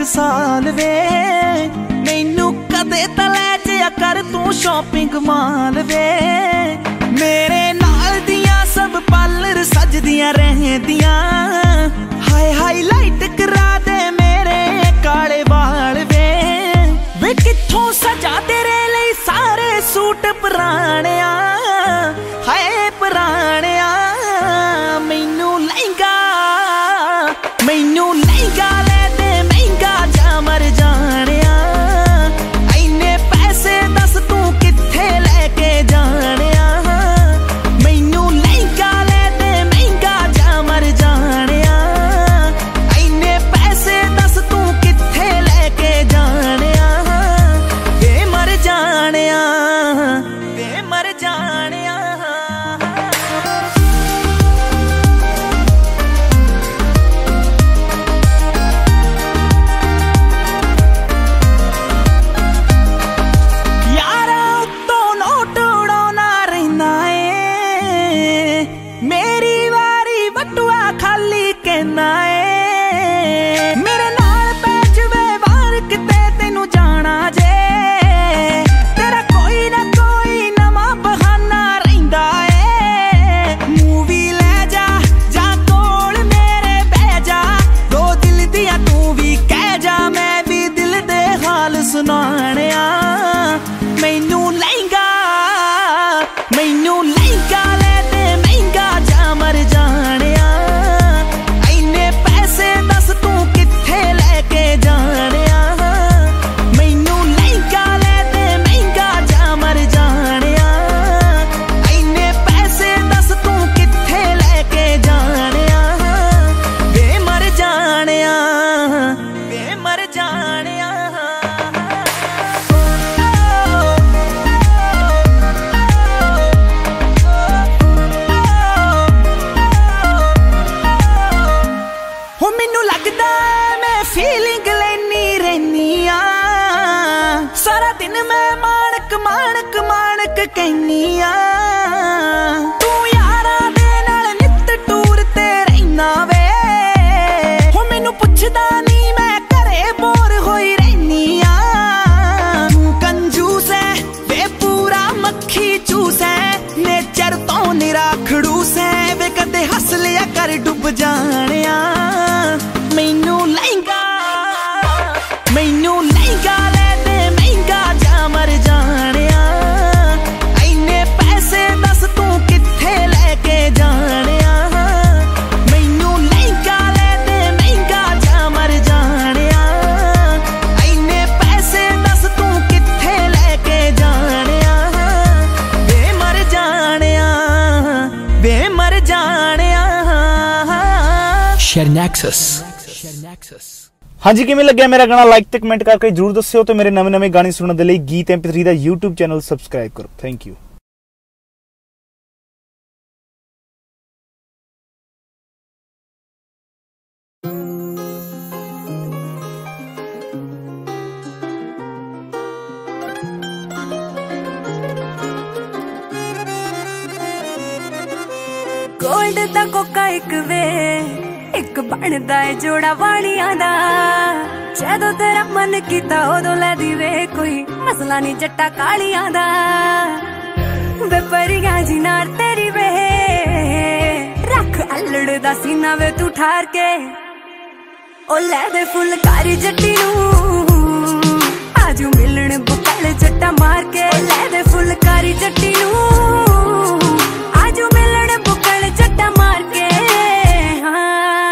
ਸਾਲ ਵੇ। ਮੈਨੂੰ ਕਦੇ ਤਾਂ ਲੈ ਜਾ ਕਰ ਤੂੰ ਸ਼ਾਪਿੰਗ ਮਾਲ ਵੇ। ਮੇਰੇ ਨਾਲ ਦੀਆਂ ਸਭ ਪਾਲਰ ਸਜਦੀਆਂ ਰਹਿੰਦੀਆਂ। ਮੈਨੂੰ ਲੱਗਦਾ ਮੈਂ ਫੀਲਿੰਗ ਲੈਣੀ ਰਹਿਨੀ ਆ ਸਾਰਾ ਦਿਨ ਮੈਂ ਮਾਣਕ ਮਾਣਕ ਮਾਣਕ ਕਹਿਨੀ ਆ ਨੈਕਸਸ ਹਾਂਜੀ ਕਿਵੇਂ ਲੱਗਿਆ ਮੇਰਾ ਗਾਣਾ? ਲਾਈਕ ਤੇ ਕਮੈਂਟ ਕਰਕੇ ਜਰੂਰ ਦੱਸਿਓ ਤੇ ਮੇਰੇ ਨਵੇਂ ਨਵੇਂ ਗਾਣੇ ਸੁਣਨ ਦੇ ਲਈ ਗੀਤ ਐਮਪੀ3 ਦਾ YouTube ਚੈਨਲ ਸਬਸਕ੍ਰਾਈਬ ਕਰੋ। ਥੈਂਕ ਯੂ ਗੋਲਡ ਦਾ ਕੋਕਾ ਇੱਕ ਵੇ। ਬਣਦਾ ਏ ਜੋੜਾ ਵਾਲੀਆਂ ਦਾ। ਜਦੋਂ ਤੇਰਾ ਮਨ ਕੀਤਾ ਉਦੋਂ ਲੈ ਦੀ ਕੋਈ ਮਸਲਾ ਨਹੀਂ ਜੱਟਾ ਕਾਲੀਆਂ ਦਾ। ਵੇ ਜੀ ਨਾਲ ਤੇਰੀ ਵੇ। ਰੱਖ ਅਲੜ ਦਾ ਸੀਨਾ ਵੇ ਤੂੰ ਠਾਰ ਕੇ। ਉਹ ਲੈ ਦੇ ਫੁਲਕਾਰੀ ਜੱਟੀ ਨੂੰ। ਆਜੂ ਮਿਲਣ ਬੁਕਲ ਜੱਟਾ ਮਾਰ ਕੇ। ਲੈ ਦੇ ਫੁਲਕਾਰੀ ਜੱਟੀ ਨੂੰ। ਆਜੂ ਮਿਲਣ ਬੁਕਲ ਜੱਟਾ ਮਾਰ ਕੇ। ਹਾਂ।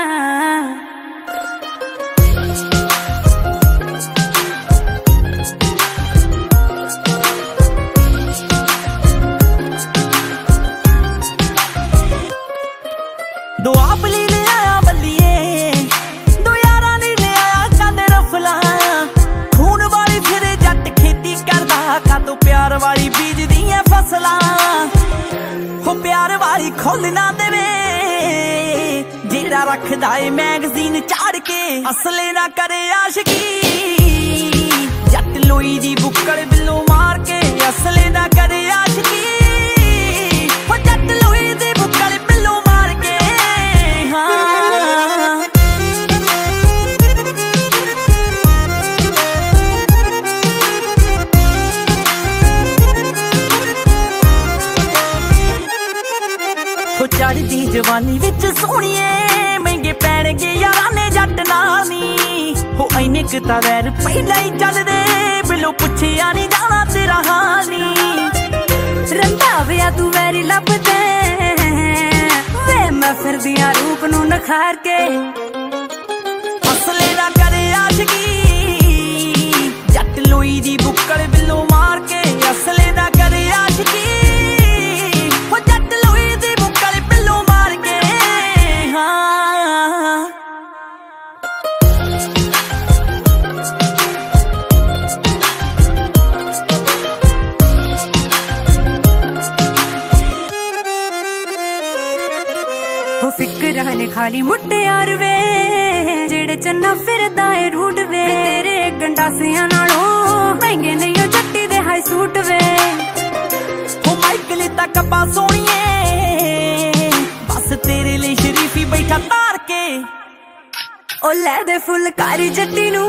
ਲੈ ਦੇ ਫੁਲਕਾਰੀ ਜੱਟੀ ਨੂੰ।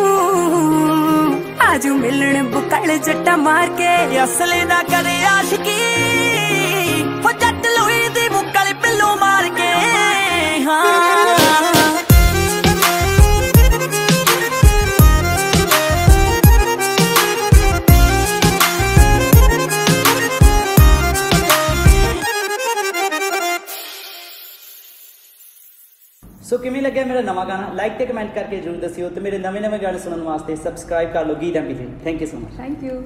ਆਜੂ ਮਿਲਣ ਬੁਕਲ ਜੱਟਾ ਮਾਰ ਕੇ, ਅਸਲੇ ਦਾ ਕਰੇ ਆਸ਼ਕੀ। ਹੋ ਜੱਟ ਲੋਈ ਦੀ ਬੁੱਕਲ ਬਿੱਲੋ ਮਾਰ ਕੇ, ਹਾਂ। ਕਿਵੇਂ ਲੱਗਿਆ ਮੇਰਾ ਨਵਾਂ ਗਾਣਾ? ਲਾਈਕ ਤੇ ਕਮੈਂਟ ਕਰਕੇ ਜਰੂਰ ਦੱਸਿਓ ਤੇ ਮੇਰੇ ਨਵੇਂ ਨਵੇਂ ਗਾਣੇ ਸੁਣਨ ਵਾਸਤੇ ਸਬਸਕ੍ਰਾਈਬ ਕਰ ਲਓ, ਗੀਤ MP thank you so much thank you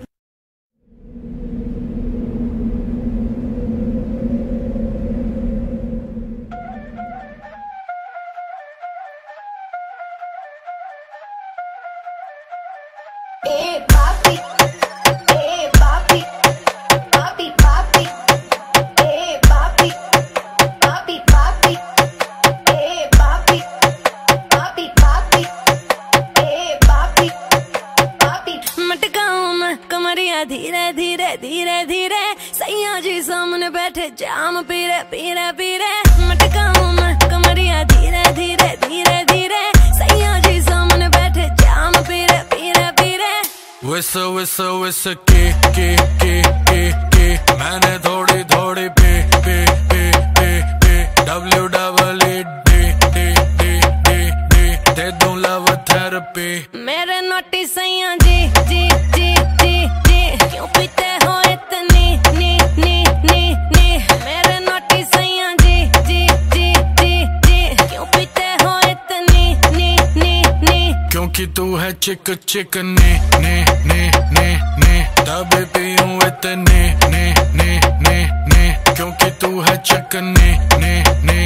चिक ने ने ने ने ने तब इतने ने ने ने ने क्योंकि तू है चिक ने ने ने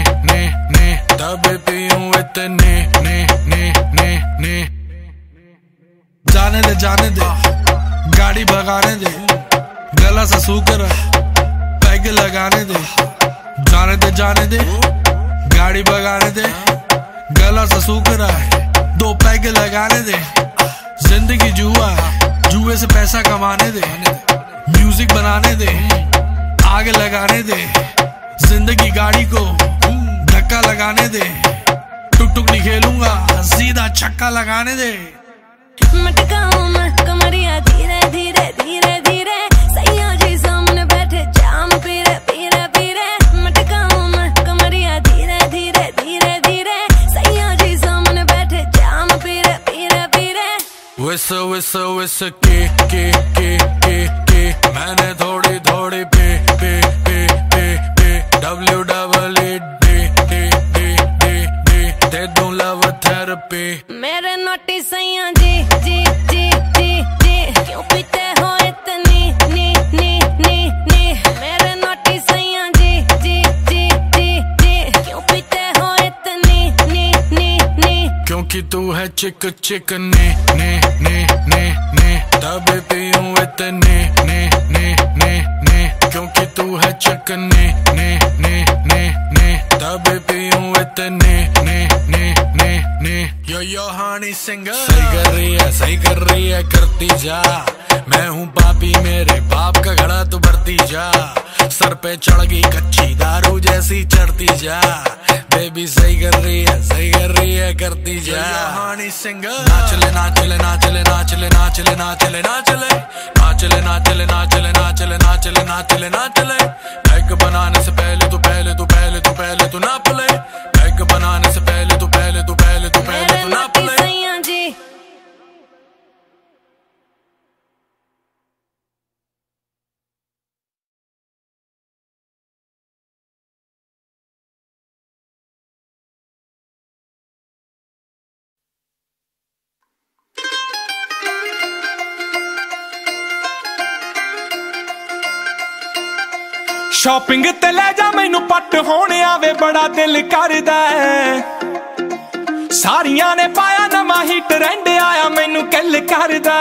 ने तब पीऊं इतने ने ने ने ने जाने दे जाने दे गाड़ी भगाने दे गला सा सूकर पैग लगाने दे जाने दे जाने दे गाड़ी भगाने दे गला सा सूकर दो पैग लगाने दे। ज़िंदगी जुआ, जुए से पैसा कमाने दे। म्यूज़िक बनाने दे, आग लगाने दे। ज़िंदगी गाड़ी को धक्का लगाने दे। टुक टुक नहीं खेलूँगा, सीधा छक्का लगाने दे। मटकाऊं मैं कमरिया धीरे धीरे धीरे धीरे। सैया जी विस विस विस के के के के के मैंने थोड़ी थोड़ी पे पे पे पे पे. W double E D D D D D दे दूँ लव थेरेपी मेरे नोटी सैया जी जी जी जी जी. क्यों पीते हो क्योंकि तू है चिक चिक ने ने ने ने ने तब पीऊं इतने ने ने ने ने क्योंकि तू है चिक ने ने ने ने ने तब पीऊं इतने ने ने ने ने यो यो हानी सिंगर सही कर रही है सही कर रही है करती जा मैं हूँ पापी मेरे बाप का घड़ा तू भरती जा सर पे चढ़ गई कच्ची दारू जैसी चढ़ती जा बेबी सही कर रही है सही कर रही है करती जा हानी सिंगर ना चले ना चले ना चले ना चले ना चले ना चले ना चले ना चले ना चले ना चले ना चले ना चले ना चले ना चले बैग बनाने से पहले तो पहले तो पहले तो पहले तू ना पले बैग बनाने से पहले तो पहले तो पहले तो पहले तू ना पले ਸ਼ਾਪਿੰਗ ਤੇ ਲੈ ਜਾ, ਮੈਨੂੰ ਪੱਟ ਹੋਣ ਆਵੇ, ਬੜਾ ਦਿਲ ਕਰਦਾ ਸਾਰੀਆਂ ਨੇ ਪਾਇਆ, ਨਵਾਂ ਹੀ ਟ੍ਰੈਂਡ ਆਇਆ, ਮੈਨੂੰ ਕਿੱਲ ਕਰਦਾ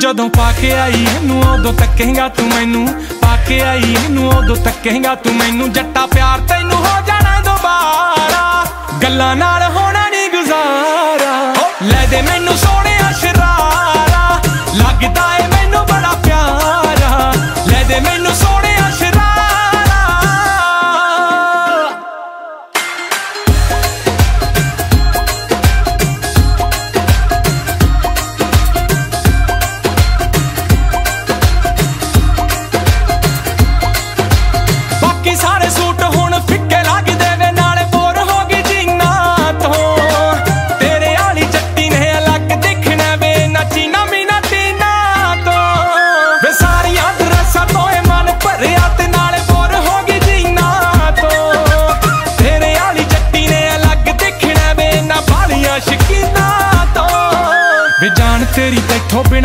ਜਦੋਂ ਪਾ ਕੇ ਆਈ ਇਹਨੂੰ ਉਦੋਂ ਤੱਕੇਗਾ ਤੂੰ ਮੈਨੂੰ। ਪਾ ਕੇ ਆਈ ਇਹਨੂੰ ਉਦੋਂ ਤੱਕੇਗਾ ਤੂੰ ਮੈਨੂੰ। ਜੱਟਾ ਪਿਆਰ ਤੈਨੂੰ ਹੋ ਜਾਣਾ ਦੁਬਾਰਾ। ਗੱਲਾਂ ਨਾਲ ਹੋਣਾ ਨਹੀਂ ਗੁਜ਼ਾਰਾ। ਲੈ ਦੇ ਮੈਨੂੰ ਸੋਹਣਿਆ ਸ਼ਰਾਰਾ। ਲੱਗਦਾ ਏ ਮੈਨੂੰ ਬੜਾ ਪਿਆਰਾ। ਲੈ ਦੇ ਮੈਨੂੰ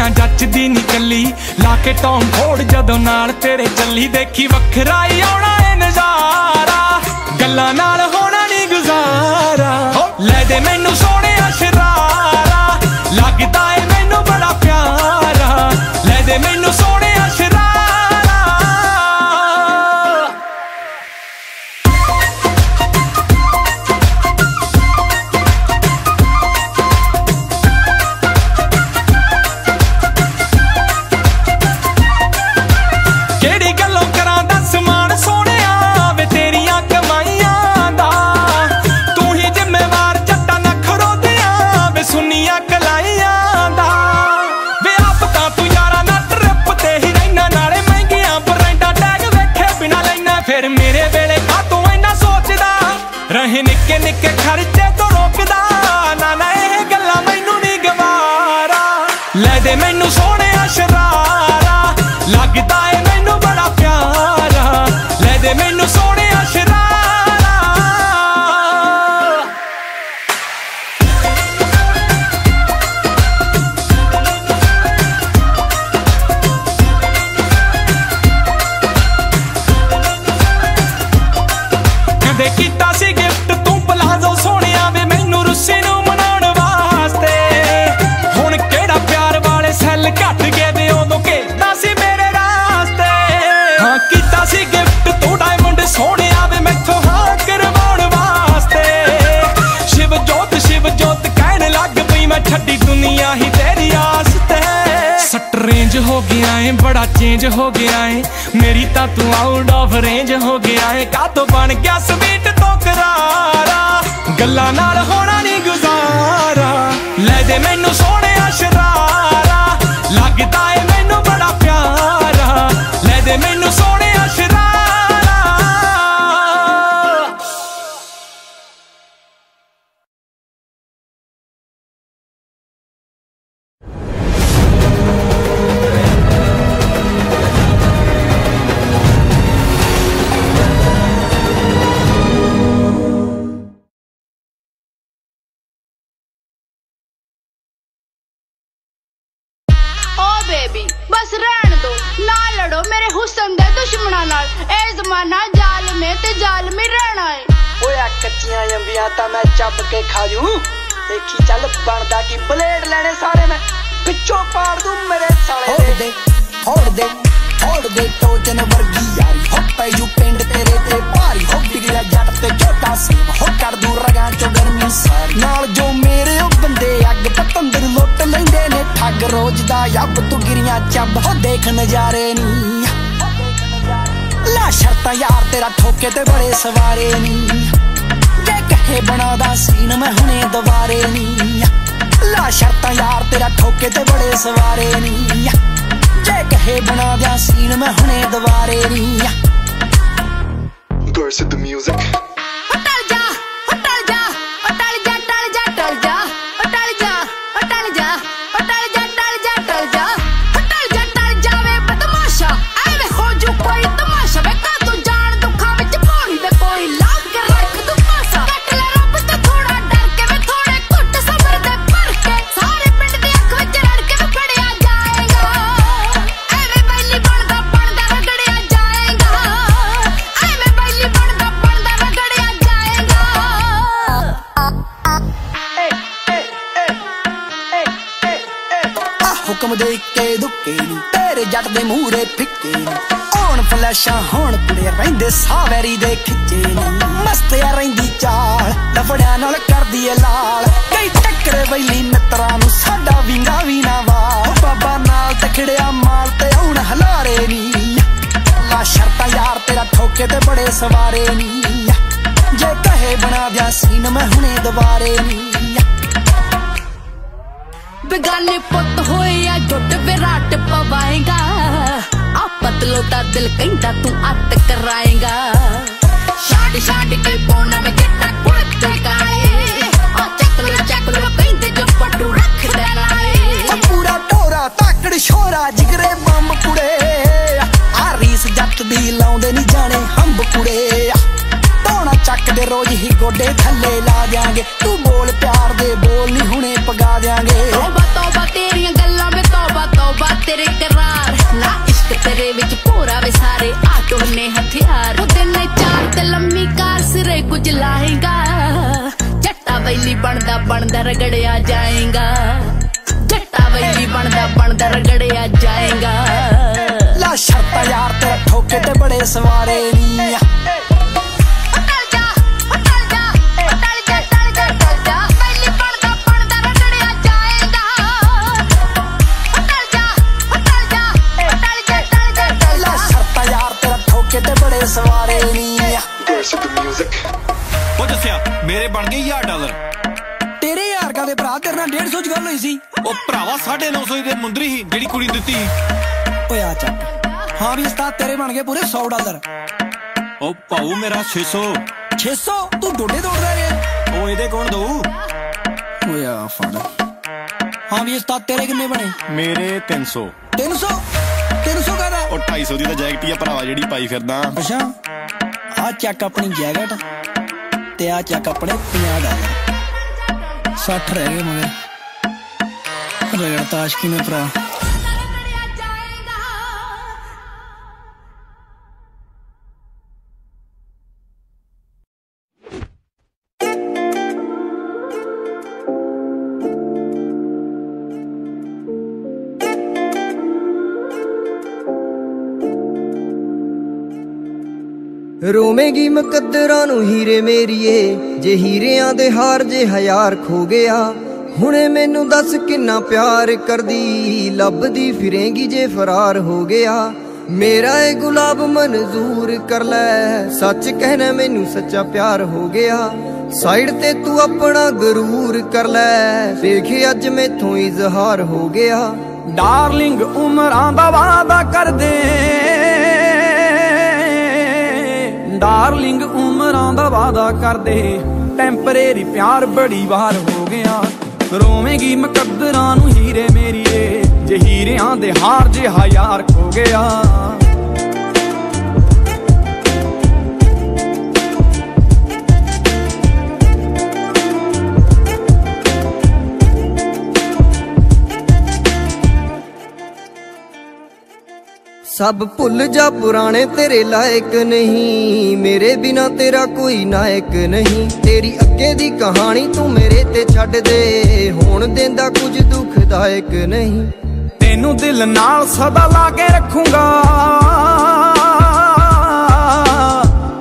ਬਿਨਾ ਜੱਚਦੀ ਨੀ ਕੱਲੀ ਲਾ ਕੇ ਟੌਮ ਫੋੜ ਜਦੋਂ ਨਾਲ ਤੇਰੇ ਚੱਲੀ। ਦੇਖੀ ਵੱਖਰਾ ਹੀ ਆਉਣਾ ਏ ਨਜ਼ਾਰਾ। ਗੱਲਾਂ ਨਾਲ ਹੋਣਾ ਨਹੀਂ ਗੁਜ਼ਾਰਾ। ਲੈ ਦੇ ਮੈਨੂੰ ਸੋਹਣਿਆ ਸ਼ਰਾਰਾ ਲੱਗਦਾ ਏ ਮੈਨੂੰ ਬੜਾ ਪਿਆਰਾ। ਲੈ ਦੇ ਮੈਨੂੰ ਬੇਬੀ ਬਸ ਰਹਿਣ ਦੋ। ਨਾ ਲੜੋ ਮੇਰੇ ਹੁਸਨ ਦੇ ਦੁਸ਼ਮਣਾਂ ਨਾਲ। ਇਹ ਜ਼ਮਾਨਾ ਜ਼ਾਲਮ ਤੇ ਜ਼ਾਲਮੀ ਰਹਿਣਾ ਏ। ਓਏ ਆ ਕੱਚੀਆਂ ਅੰਬੀਆਂ ਤਾਂ ਮੈਂ ਚੱਬ ਕੇ ਖਾ ਜੂ। ਦੇਖੀ ਚੱਲ ਬਣਦਾ ਕੀ ਬਲੇਡ ਲੈਣੇ ਸਾਰੇ ਮੈਂ। ਵਿੱਚੋਂ ਪਾੜ ਦੂੰ ਮੇਰੇ ਸਾਲੇ ਹੋੜ ਦੇ ਹੋੜ ਦੇ। ਫੋੜ ਦੇ ਟੋਜਨ ਵਰਗੀ ਯਾਰੀ। ਹੋ ਪਈੂ ਪਿੰਡ ਤੇਰੇ ਤੇ ਭਾਰੀ। ਹੋ ਬਿਗੜਿਆ ਜੱਟ ਤੇ ਛੋਟਾ ਸੇਮ ਹੋ ਕਰ ਦੂ ਰਗਾਂ ਚੋਂ ਗਰਮੀ ਸਾਰੀ। ਨਾਲ ਜੋ ਮੇਰੇ ਉਹ ਬੰਦੇ ਅੱਗ ਪਤੰਦਰ ਲੁੱਟ ਲੈਂਦੇ ਨੇ। ਠੱਗ ਰੋਜ਼ ਦਾ ਯੱਬ ਤੂੰ ਗਿਰੀਆਂ ਚੱਬ। ਹੋ ਦੇਖ ਨਜ਼ਾਰੇ ਨੀ। ਲਾ ਸ਼ਰਤਾਂ ਯਾਰ, ਤੇਰਾ ਠੋਕੇ ਤੇ ਬੜੇ ਸਵਾਰੇ ਨੀ। ਜੇ ਕਹੇ ਬਣਾਦਾ ਸੀਨ, ਮੈਂ ਹੁਣੇ ਦਵਾਰੇ ਨੀ। ਲਾ ਸ਼ਰਤਾਂ ਯਾਰ, ਤੇਰਾ ਠੋਕੇ ਤੇ ਬੜੇ ਸਵਾਰੇ ਨੀ। ਜੇ ਕਹੇ ਬਣਾ ਦਿਆ ਸੀਨ ਮੈਂ ਹੁਣੇ ਦਵਾਰੇ ਨੀ Burst the music. ਆ ਦੇ ਕੇ ਦੁੱਕੇ ਨੀ, ਤੇਰੇ ਜੱਟ ਦੇ ਮੂਹਰੇ ਫਿੱਕੇ ਨੀ। ਔਣ ਫਲੈਸ਼ਾਂ, ਹੋਣ ਕੁੜੇ ਰਹਿੰਦੇ ਸਾਵੈਰੀ ਦੇ ਖਿੱਚੇ ਨੀ। ਮਸਤਿਆ ਰਹਿੰਦੀ ਚਾਲ, ਲਫੜਿਆਂ ਨਾਲ ਕਰਦੀ ਏ ਲਾਲ। ਕਈ ਟੱਕਰੇ ਬੈਲੀ ਮਿੱਤਰਾਂ ਨੂੰ, ਸਾਡਾ ਵਿੰਗਾ ਵੀ ਨਾ ਵਾ ਬਾਬਾ ਨਾਲ ਤਖੜਿਆ ਮਾਲ ਤੇ ਹੁਣ ਹਲਾਰੇ ਨੀ ਲਾ ਸ਼ਰਤਾਂ ਯਾਰ, ਤੇਰਾ ਠੋਕੇ ਤੇ ਬੜੇ ਸਵਾਰੇ ਨੀ ਜੇ ਕਹੇ ਬਣਾ ਦਿਆ ਸੀਨ, ਮੈਂ ਹੁਣੇ ਦਵਾਰੇ ਨੀ ਬੇਗਾਨੇ ਪੁੱਤ ਹੋਏ ਵਿਰਾਟ ਪਵਾਏਗਾ। ਆ ਪਤਲੋ ਦਾ ਦਿਲ ਕਹਿੰਦਾ ਤੂੰ ਅੱਤ ਕਰਾਏਗਾ। ਛਾੜ ਛਾੜ ਕੇ ਪੌਣਾ ਮੈਂ ਜੱਟਾ ਕੁੜਤ ਕਾਏ ਆ ਚੱਕ ਲੋ ਚੱਕ ਲੋ ਕਹਿੰਦੇ ਜੋ ਪਟੂ ਰੱਖ ਲਾਏ। ਉਹ ਪੂਰਾ ਢੋਰਾ ਤਾਕੜ ਸ਼ੋਰਾ ਜਿਗਰੇ ਬੰਮ ਕੁੜੇ। ਆ ਰੀਸ ਜੱਟ ਦੀ ਲਾਉਂਦੇ ਨਹੀਂ ਜਾਣੇ ਹੰਬ ਕੁੜੇ। ਧੋਣਾ ਚੱਕ ਦੇ ਰੋਜ਼ ਹੀ ਗੋਡੇ ਥੱਲੇ ਲਾ ਦਿਆਂਗੇ। ਤੂੰ ਬੋਲ ਪਿਆਰ ਦੇ ਬੋਲ ਨਹੀਂ ਹੁਣੇ ਪਗਾ ਦਿਆਂਗੇ। ਤੋਬਾ ਤੋਬਾ ਤੇਰੀਆਂ ਤੋਬਾ ਤੇਰੇ ਕਰਾਰ। ਨਾ ਇਸ਼ਕ ਤੇਰੇ ਵਿੱਚ ਪੂਰਾ ਵੇ ਸਾਰੇ। ਆਟੋ ਨੇ ਹਥਿਆਰ। ਉਹ ਦਿਨ ਚਾਰ ਤੇ ਲੰਮੀ ਕਾਰ ਸਿਰੇ ਕੁਝ ਲਾਏਗਾ। ਜੱਟਾ ਵੈਲੀ ਬਣਦਾ ਬਣਦਾ ਰਗੜਿਆ ਜਾਏਗਾ। ਜੱਟਾ ਵੈਲੀ ਬਣਦਾ ਬਣਦਾ ਰਗੜਿਆ ਜਾਏਗਾ। ਲਾ ਸ਼ਰਤਾਂ ਯਾਰ ਤੇਰਾ ਠੋਕੇ ਤੇ ਬੜੇ ਸਵਾਰੇ ਨੀ ਮੇਰੇ ਬਣ ਗਏ 1000 ਡਾਲਰ। ਤੇਰੇ ਯਾਰ ਕਾ ਦੇ ਭਰਾ ਤੇਰੇ ਨਾਲ 150 ਚ ਗੱਲ ਹੋਈ ਸੀ। ਉਹ ਭਰਾਵਾ 950 ਦੇ ਮੁੰਦਰੀ ਸੀ ਜਿਹੜੀ ਕੁੜੀ ਦਿੱਤੀ। ਓਏ ਆ ਚੱਕ। ਹਾਂ ਵੀ ਉਸਤਾਦ ਤੇਰੇ ਬਣ ਗਏ ਪੂਰੇ 100 ਡਾਲਰ। ਉਹ ਪਾਉ ਮੇਰਾ 600 600 ਤੂੰ ਡੋਡੇ ਦੌੜਦਾ ਰਿਹਾ। ਉਹ ਇਹਦੇ ਕੌਣ ਦਊ? ਓਏ ਆ ਫੜ। ਹਾਂ ਵੀ ਉਸਤਾਦ ਤੇਰੇ ਕਿੰਨੇ ਬਣੇ? ਮੇਰੇ 300 300 300 ਕਹਦਾ? ਉਹ 250 ਦੀ ਤਾਂ ਜੈਕਟ ਹੀ ਆ ਭਰਾਵਾ ਜਿਹੜੀ ਪਾਈ ਫਿਰਦਾ। ਅੱਛਾ। ਆ ਚੱਕ ਆਪਣੀ ਜੈਕਟ। ਤੇ ਆ ਚੱਕ ਆਪਣੇ 50 ਡਾਲਰ 60 ਰਹਿ ਗਏ ਮਗਰ। ਰੇੜ ਤਾਸ਼ਕੀ ਨੇ ਭਰਾ। ਰੋਵੇਂਗੀ ਮੁਕੱਦਰਾਂ ਨੂੰ ਹੀਰੇ ਮੇਰੀਏ, ਜੇ ਹੀਰਿਆਂ ਦੇ ਹਾਰ ਜੇ ਹਜ਼ਾਰ ਖੋ ਗਿਆ। ਹੁਣੇ ਮੈਨੂੰ ਦੱਸ ਕਿੰਨਾ ਪਿਆਰ ਕਰਦੀ, ਲੱਭਦੀ ਫਿਰੇਂਗੀ ਜੇ ਫਰਾਰ ਹੋ ਗਿਆ। ਮੇਰਾ ਇਹ ਗੁਲਾਬ ਮਨਜ਼ੂਰ ਕਰ ਲੈ, ਸੱਚ ਕਹਿਣਾ ਮੈਨੂੰ ਸੱਚਾ ਪਿਆਰ ਹੋ ਗਿਆ। ਸਾਈਡ ਤੇ ਤੂੰ ਆਪਣਾ ਗਰੂਰ ਕਰ ਲੈ ਦੇਖ ਅੱਜ ਮੈਥੋਂ ਇਜ਼ਹਾਰ ਹੋ ਗਿਆ। ਡਾਰਲਿੰਗ ਉਮਰਾਂ ਦਾ ਵਾਦਾ ਕਰਦੇ। ਡਾਰਲਿੰਗ ਉਮਰਾਂ ਦਾ ਵਾਦਾ ਕਰਦੇ ਟੈਂਪਰੇਰੀ ਪਿਆਰ ਬੜੀ ਵਾਰ ਹੋ ਗਿਆ। ਰੋਵੇਂਗੀ ਮੁਕੱਦਰਾਂ ਨੂੰ ਹੀਰੇ ਮੇਰੀਏ। ਜੇ ਹੀਰਿਆਂ ਦੇ ਹਾਰ ਜਿਹਾ ਯਾਰ ਖੋ ਗਿਆ। ਸਭ ਭੁੱਲ ਜਾ ਪੁਰਾਣੇ ਤੇਰੇ ਲਾਇਕ ਨਹੀਂ। ਮੇਰੇ ਬਿਨਾ ਤੇਰਾ ਕੋਈ ਨਾਇਕ ਨਹੀਂ। ਤੇਰੀ ਅੱਗੇ ਦੀ ਕਹਾਣੀ ਤੂੰ ਮੇਰੇ ਤੇ ਛੱਡ ਦੇ। ਹੋਣ ਦਿੰਦਾ ਕੁਝ ਦੁਖਦਾਇਕ ਨਹੀਂ। ਤੈਨੂੰ ਦਿਲ ਨਾਲ ਸਦਾ ਲਾ ਕੇ ਰੱਖੂੰਗਾ।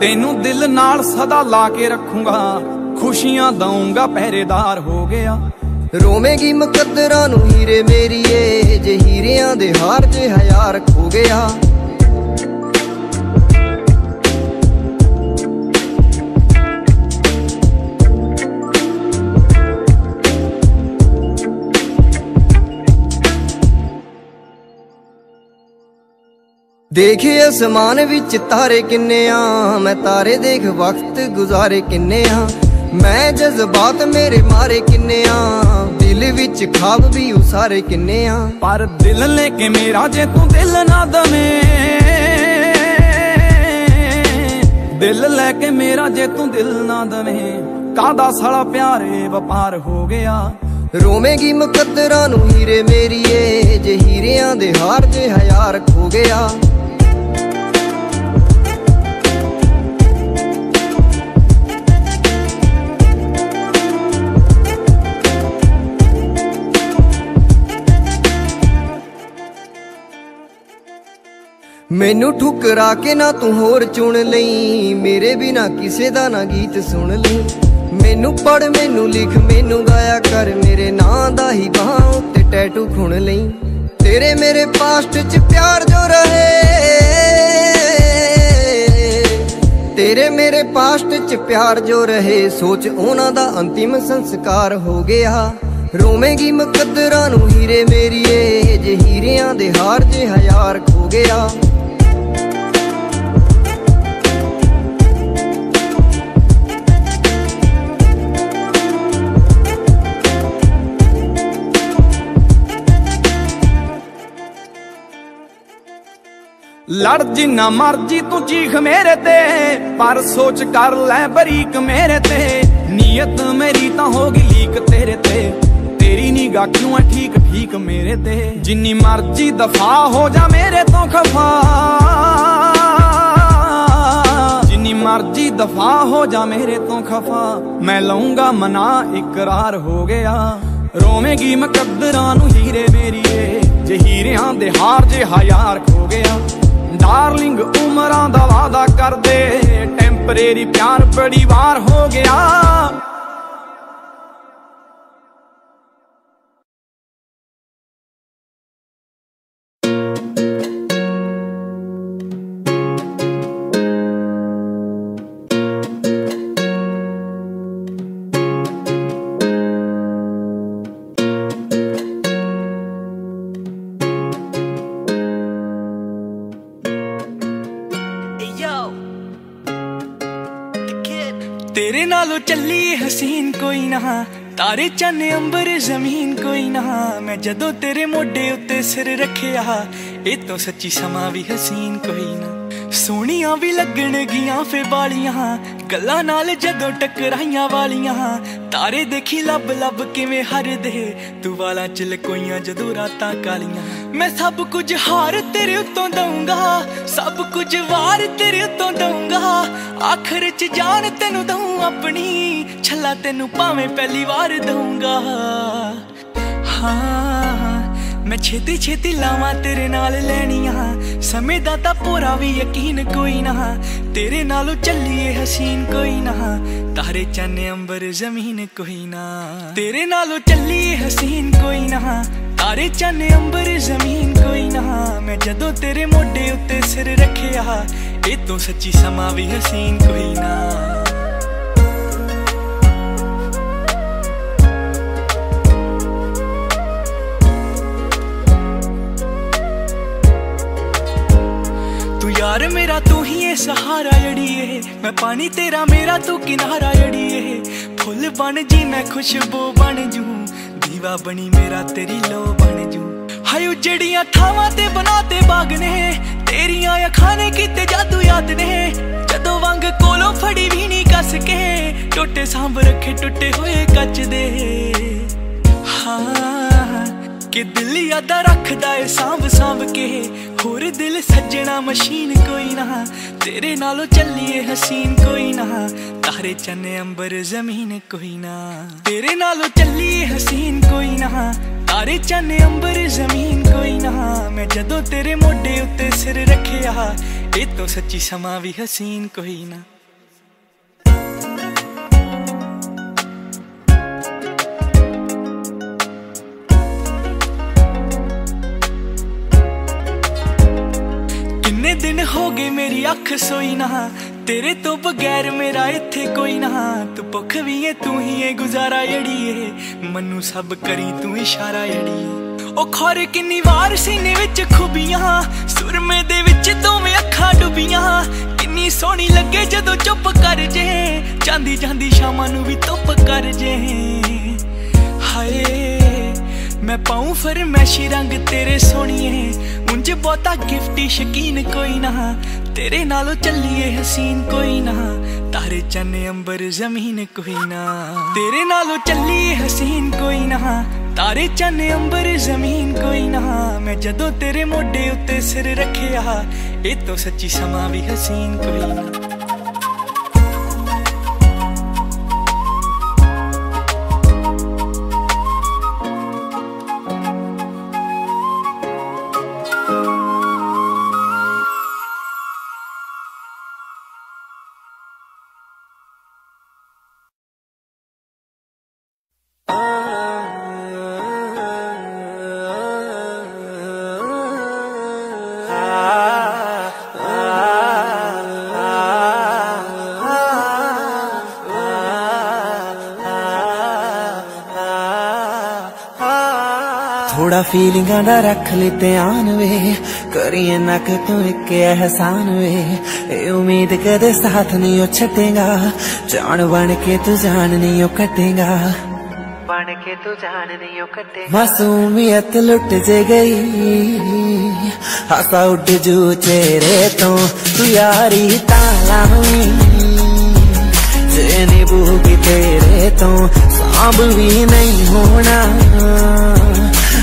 ਤੈਨੂੰ ਦਿਲ ਨਾਲ ਸਦਾ ਲਾ ਕੇ ਰੱਖੂੰਗਾ। ਖੁਸ਼ੀਆਂ ਦਊਂਗਾ, ਪਹਿਰੇਦਾਰ ਹੋ ਗਿਆ। ਰੋਵੇਂਗੀ ਮੁਕੱਦਰਾਂ ਨੂੰ ਹੀਰੇ ਮੇਰੀਏ ਜੇ ਹੀਰਿਆਂ ਦੇ ਹਾਰ ਜੇ ਹਯਾਰ ਖੋ ਗਿਆ। ਦੇਖੇ ਅਸਮਾਨ ਵਿੱਚ ਤਾਰੇ ਕਿੰਨੇ ਆ, ਮੈਂ ਤਾਰੇ ਦੇਖ ਵਕਤ ਗੁਜ਼ਾਰੇ ਕਿੰਨੇ ਆ। ਮੈਂ ਜਜ਼ਬਾਤ ਮੇਰੇ ਮਾਰੇ ਕਿੰਨੇ ਆ। ਦਿਲ ਵਿੱਚ ਖਾਬ ਵੀ ਉਸਾਰੇ ਕਿੰਨੇ ਆ। ਪਰ ਦਿਲ ਲੈ ਕੇ ਮੇਰਾ ਜੇ ਤੂੰ ਦਿਲ ਨਾ ਦਵੇਂ। ਦਿਲ ਲੈ ਕੇ ਮੇਰਾ ਜੇ ਤੂੰ ਦਿਲ ਨਾ ਦਵੇਂ। ਕਾਦਾ ਸਾਲਾ ਪਿਆਰੇ ਵਪਾਰ ਹੋ ਗਿਆ। ਰੋਵੇਂਗੀ ਮੁਕੱਦਰਾਂ ਨੂੰ ਹੀਰੇ ਮੇਰੀਏ ਜੇ ਹੀਰਿਆਂ ਦੇ ਹਾਰ ਜੇ ਹਜ਼ਾਰ ਖੋ ਗਿਆ। ਮੈਨੂੰ ਠੁਕਰਾ ਕੇ ਨਾ ਤੂੰ ਹੋਰ ਚੁਣ ਲਈ। ਮੇਰੇ ਬਿਨਾ ਕਿਸੇ ਦਾ ਨਾ ਗੀਤ ਸੁਣ ਲਈ। ਮੈਨੂੰ ਪੜ ਮੈਨੂੰ ਲਿਖ, ਮੈਨੂੰ ਗਾਇਆ ਕਰ। ਮੇਰੇ ਨਾਂ ਦਾ ਹੀ ਬਾਹਾਂ ਉੱਤੇ ਟੈਟੂ ਖੁਣ ਲਈ। ਤੇਰੇ ਮੇਰੇ ਪਾਸਟ 'ਚ ਪਿਆਰ ਜੋ ਰਹੇ। ਤੇਰੇ ਮੇਰੇ ਪਾਸਟ 'ਚ ਪਿਆਰ ਜੋ ਰਹੇ। ਸੋਚ ਉਹਨਾਂ ਦਾ ਅੰਤਿਮ ਸੰਸਕਾਰ ਹੋ ਗਿਆ। ਰੋਵੇਂਗੀ ਮੁਕੱਦਰਾਂ ਨੂੰ ਹੀਰੇ ਮੇਰੀਏ। ਜੇ ਹੀਰਿਆਂ ਦੇ ਹਾਰ ਜੇ ਹਜ਼ਾਰ ਖੋ ਗਿਆ। ਲੜ ਜਿੰਨਾ ਮਰਜ਼ੀ ਤੂੰ ਚੀਖ ਮੇਰੇ ਤੇ, ਪਰ ਸੋਚ ਕਰ ਲੈ ਬਰੀਕ ਮੇਰੇ ਤੇ। ਨੀਅਤ ਮੇਰੀ ਤਾਂ ਹੋ ਗਈ ਲੀਕ ਤੇਰੇ ਤੇ। ਤੇਰੀ ਨਿਗਾ ਕਿਉਂ ਐ ਠੀਕ ਠੀਕ ਮੇਰੇ ਤੇ? ਜਿੰਨੀ ਮਰਜ਼ੀ ਦਫਾ ਹੋ ਜਾ ਮੇਰੇ ਤੋਂ ਖਫਾ। ਜਿੰਨੀ ਮਰਜ਼ੀ ਦਫਾ ਹੋ ਜਾ ਮੇਰੇ ਤੋਂ ਖਫਾ। ਮੈਂ ਲਊਂਗਾ ਮਨਾ, ਇਕਰਾਰ ਹੋ ਗਿਆ। ਰੋਵੇਂਗੀ ਮੁਕੱਦਰਾਂ ਨੂੰ ਹੀਰੇ ਮੇਰੀਏ। ਜੇ ਹੀਰਿਆਂ ਦੇ ਹਾਰ ਜੇ ਹਯਾਰ ਖੋ ਗਿਆ। ਡਾਰਲਿੰਗ ਉਮਰਾਂ ਦਾ ਵਾਦਾ ਕਰਦੇ। ਟੈਂਪਰੇਰੀ ਪਿਆਰ ਬੜੀ ਵਾਰ ਹੋ ਗਿਆ। ਤਾਰੇ ਚੰਨ ਅੰਬਰ ਜ਼ਮੀਨ ਕੋਈ ਨਾ। ਮੈਂ ਜਦੋਂ ਤੇਰੇ ਮੋਢੇ ਉੱਤੇ ਸਿਰ ਰੱਖਿਆ, ਇਹ ਤੋਂ ਸੱਚੀ ਸਮਾਂ ਵੀ ਹਸੀਨ ਕੋਈ ਨਾ। ਸੋਹਣੀਆਂ ਵੀ ਲੱਗਣਗੀਆਂ ਫੇ ਬਾਲੀਆਂ ਗੱਲਾਂ ਨਾਲ ਜਦੋਂ ਟਕਰਾਈਆਂ ਵਾਲੀਆਂ। ਤਾਰੇ ਦੇਖੀ ਲੱਭ ਲੱਭ ਕਿਵੇਂ ਹਰਦੇ, ਤੂੰ ਵਾਲਾਂ ਚ ਲਕੋਈਆਂ ਜਦੋਂ ਰਾਤਾਂ ਕਾਲੀਆਂ। ਮੈਂ ਸਭ ਕੁਝ ਹਾਰ ਤੇਰੇ ਉੱਤੋਂ ਦਊਂਗਾ, ਸਭ ਕੁਝ ਵਾਰ ਤੇਰੇ ਉੱਤੋਂ ਦਊਂਗਾ। ਆਖਰ ਚ ਜਾਨ ਤੈਨੂੰ ਦਊਂ ਆਪਣੀ, ਛੱਲਾ ਤੈਨੂੰ ਭਾਵੇਂ ਪਹਿਲੀ ਵਾਰ ਦਊਂਗਾ। ਹਾਂ, ਮੈਂ ਛੇਤੀ ਛੇਤੀ ਲਾਵਾਂ ਤੇਰੇ ਨਾਲ ਲੈਣੀਆਂ, ਸਮੇਂ ਦਾ ਤਾਂ ਪੂਰਾ ਵੀ ਯਕੀਨ ਕੋਈ ਨਾ। ਤੇਰੇ ਨਾਲੋਂ ਚੱਲੀਏ ਹਸੀਨ ਕੋਈ ਨਾ, ਤਾਰੇ ਚੰਨ ਅੰਬਰ ਜ਼ਮੀਨ ਕੋਈ ਨਾ। ਤੇਰੇ ਨਾਲੋਂ ਚੱਲੀਏ ਹਸੀਨ ਕੋਈ ਨਾ। ਤਾਰੇ ਚੰਨ ਅੰਬਰ ਜ਼ਮੀਨ ਕੋਈ ਨਾ। ਮੈਂ ਜਦੋਂ ਤੇਰੇ ਮੋਢੇ ਉੱਤੇ ਸਿਰ ਰੱਖਿਆ, ਇਹ ਤੋਂ ਸੱਚੀ ਸਮਾਂ ਵੀ ਹਸੀਨ ਕੋਈ ਨਾ। ਤੂੰ ਯਾਰ ਮੇਰਾ, ਤੂੰ ਹੀ ਏ ਸਹਾਰਾ ਅੜੀਏ ਮੈਂ ਪਾਣੀ ਤੇਰਾ, ਮੇਰਾ ਤੂੰ ਕਿਨਾਰਾ ਅੜੀਏ ਫੁੱਲ ਬਣ ਜੀ, ਮੈਂ ਖੁਸ਼ਬੂ ਬਣ ਜੂ। ਦੀਵਾ ਬਣੀ ਮੇਰਾ, ਤੇਰੀ ਲੋ ਉਜੜੀਆਂ ਥਾਵਾਂ ਤੇ ਬਣਾਤੇ ਬਾਗ ਨੇ, ਤੇਰੀਆਂ ਅੱਖਾਂ ਨੇ ਕੀਤੇ ਜਾਦੂ ਯਾਦ ਨੇ। ਜਦੋਂ ਵੰਗ ਕੋਲੋਂ ਫੜੀ ਵੀ ਨਹੀਂ ਕੱਸ ਕੇ, ਟੁੱਟੇ ਸਾਂਭ ਰੱਖੇ ਟੁੱਟੇ ਹੋਏ ਕੱਚ ਦੇ। ਹਾਂ, ਕਿ ਦਿਲ ਯਾਦਾ ਰੱਖਦਾ ਏ ਸਾਂਭ ਸਾਂਭ ਕੇ, ਹੋਰ ਦਿਲ ਸੱਜਣਾ ਮਸ਼ੀਨ ਕੋਈ ਨਾ। ਤੇਰੇ ਨਾਲੋਂ ਚੱਲੀਏ ਹਸੀਨ ਕੋਈ ਨਾ, ਤਾਰੇ ਚੰਨ ਅੰਬਰ ਜ਼ਮੀਨ ਕੋਈ ਨਾ। ਤੇਰੇ ਨਾਲੋਂ ਚੱਲੀਏ ਹਸੀਨ ਕੋਈ ਨਾ। ਤਾਰੇ ਚੰਨ ਅੰਬਰ ਜ਼ਮੀਨ ਕੋਈ ਨਾ। ਮੈਂ ਜਦੋਂ ਤੇਰੇ ਮੋਢੇ ਉੱਤੇ ਸਿਰ ਰੱਖਿਆ, ਇਹ ਤੋਂ ਸੱਚੀ ਸਮਾਂ ਵੀ ਹਸੀਨ ਕੋਈ ਨਾ। ਕਿੰਨੇ ਦਿਨ ਹੋ ਗਏ ਮੇਰੀ ਅੱਖ ਸੋਈ ਨਾ। ਤੇਰੇ ਤੋਂ ਬਗੈਰ ਮੇਰਾ ਇੱਥੇ ਕੋਈ ਨਾ, ਤੂੰ ਭੁੱਖ ਵੀ ਏ, ਤੂੰ ਹੀ ਏ, ਗੁਜ਼ਾਰਾ ਏੜੀਏ ਮੈਨੂੰ ਸਭ ਕਰੀ, ਤੂੰ ਇਸ਼ਾਰਾ ਏੜੀਏ ਉਹ ਖੋਰ ਕਿੰਨੀ ਵਾਰ ਸੀਨੇ ਵਿੱਚ ਖੁਬੀਆਂ, ਸੁਰਮੇ ਦੇ ਵਿੱਚ ਦੋਵੇਂ ਅੱਖਾਂ ਡੁੱਬੀਆਂ। ਕਿੰਨੀ ਸੋਹਣੀ ਲੱਗੇ ਜਦੋਂ ਚੁੱਪ ਕਰ ਜੇ ਜਾਂਦੀ ਜਾਂਦੀ ਸ਼ਾਮਾਂ ਨੂੰ ਵੀ ਧੁੱਪ ਕਰ ਜੇ। ਹਾਏ। ਮੈਂ ਪਾਉਂ ਫਰਮੈਸ਼ੀ ਰੰਗ ਤੇਰੇ ਸੋਹਣੀਏ। ਉਂਝ ਬਹੁਤਾ ਗਿਫਟੀ ਸ਼ਕੀਨ ਕੋਈ ਨਾ। ਤੇਰੇ ਨਾਲੋਂ ਚੱਲੀਏ ਹਸੀਨ ਕੋਈ ਨਾ। ਤਾਰੇ ਚੰਨ ਅੰਬਰ ਜ਼ਮੀਨ ਕੋਈ ਨਾ। ਤੇਰੇ ਨਾਲੋਂ ਚੱਲੀਏ ਹਸੀਨ ਕੋਈ ਨਾ। ਤਾਰੇ ਚੰਨ ਅੰਬਰ ਜ਼ਮੀਨ ਕੋਈ ਨਾ। ਮੈਂ ਜਦੋਂ ਤੇਰੇ ਮੋਢੇ ਉੱਤੇ ਸਿਰ ਰੱਖਿਆ, ਇਹ ਤੋਂ ਸੱਚੀ ਸਮਾਂ ਵੀ ਹਸੀਨ ਕੋਈ ਨਾ। ਥੋੜਾ ਫੀਲਿੰਗਾਂ ਦਾ ਰੱਖ ਲੈ ਧਿਆਨ ਵੇ। ਕਰੀਏ ਨਾ ਕਿ ਤੂੰ ਇੱਕ ਅਹਿਸਾਨ ਵੇ। ਇਹ ਉਮੀਦ ਕਦੇ ਸਾਥ ਨਹੀਂ ਉਹ ਛੱਡੇਗਾ। ਜਾਣ ਬਣ ਕੇ ਤੂੰ ਜਾਨ ਨਹੀਂ ਉਹ ਕੱਟੇਗਾ ਬਣ ਕੇ ਤੂੰ ਜਾਨ ਨਹੀਂ ਉਹ ਕੱਟੇਗਾ ਮਾਸੂਮੀਅਤ ਲੁੱਟ ਜੇ ਗਈ। ਹਾਸਾ ਉੱਡ ਜੂ ਚਿਹਰੇ ਤੋਂ। ਤੂੰ ਯਾਰੀ ਤਾਂ ਲਾਵੀਂ। ਜੇ ਨੀ ਬੂਗੀ ਤੇਰੇ ਤੋਂ ਸਾਂਭ ਵੀ ਨਹੀਂ ਹੋਣਾ।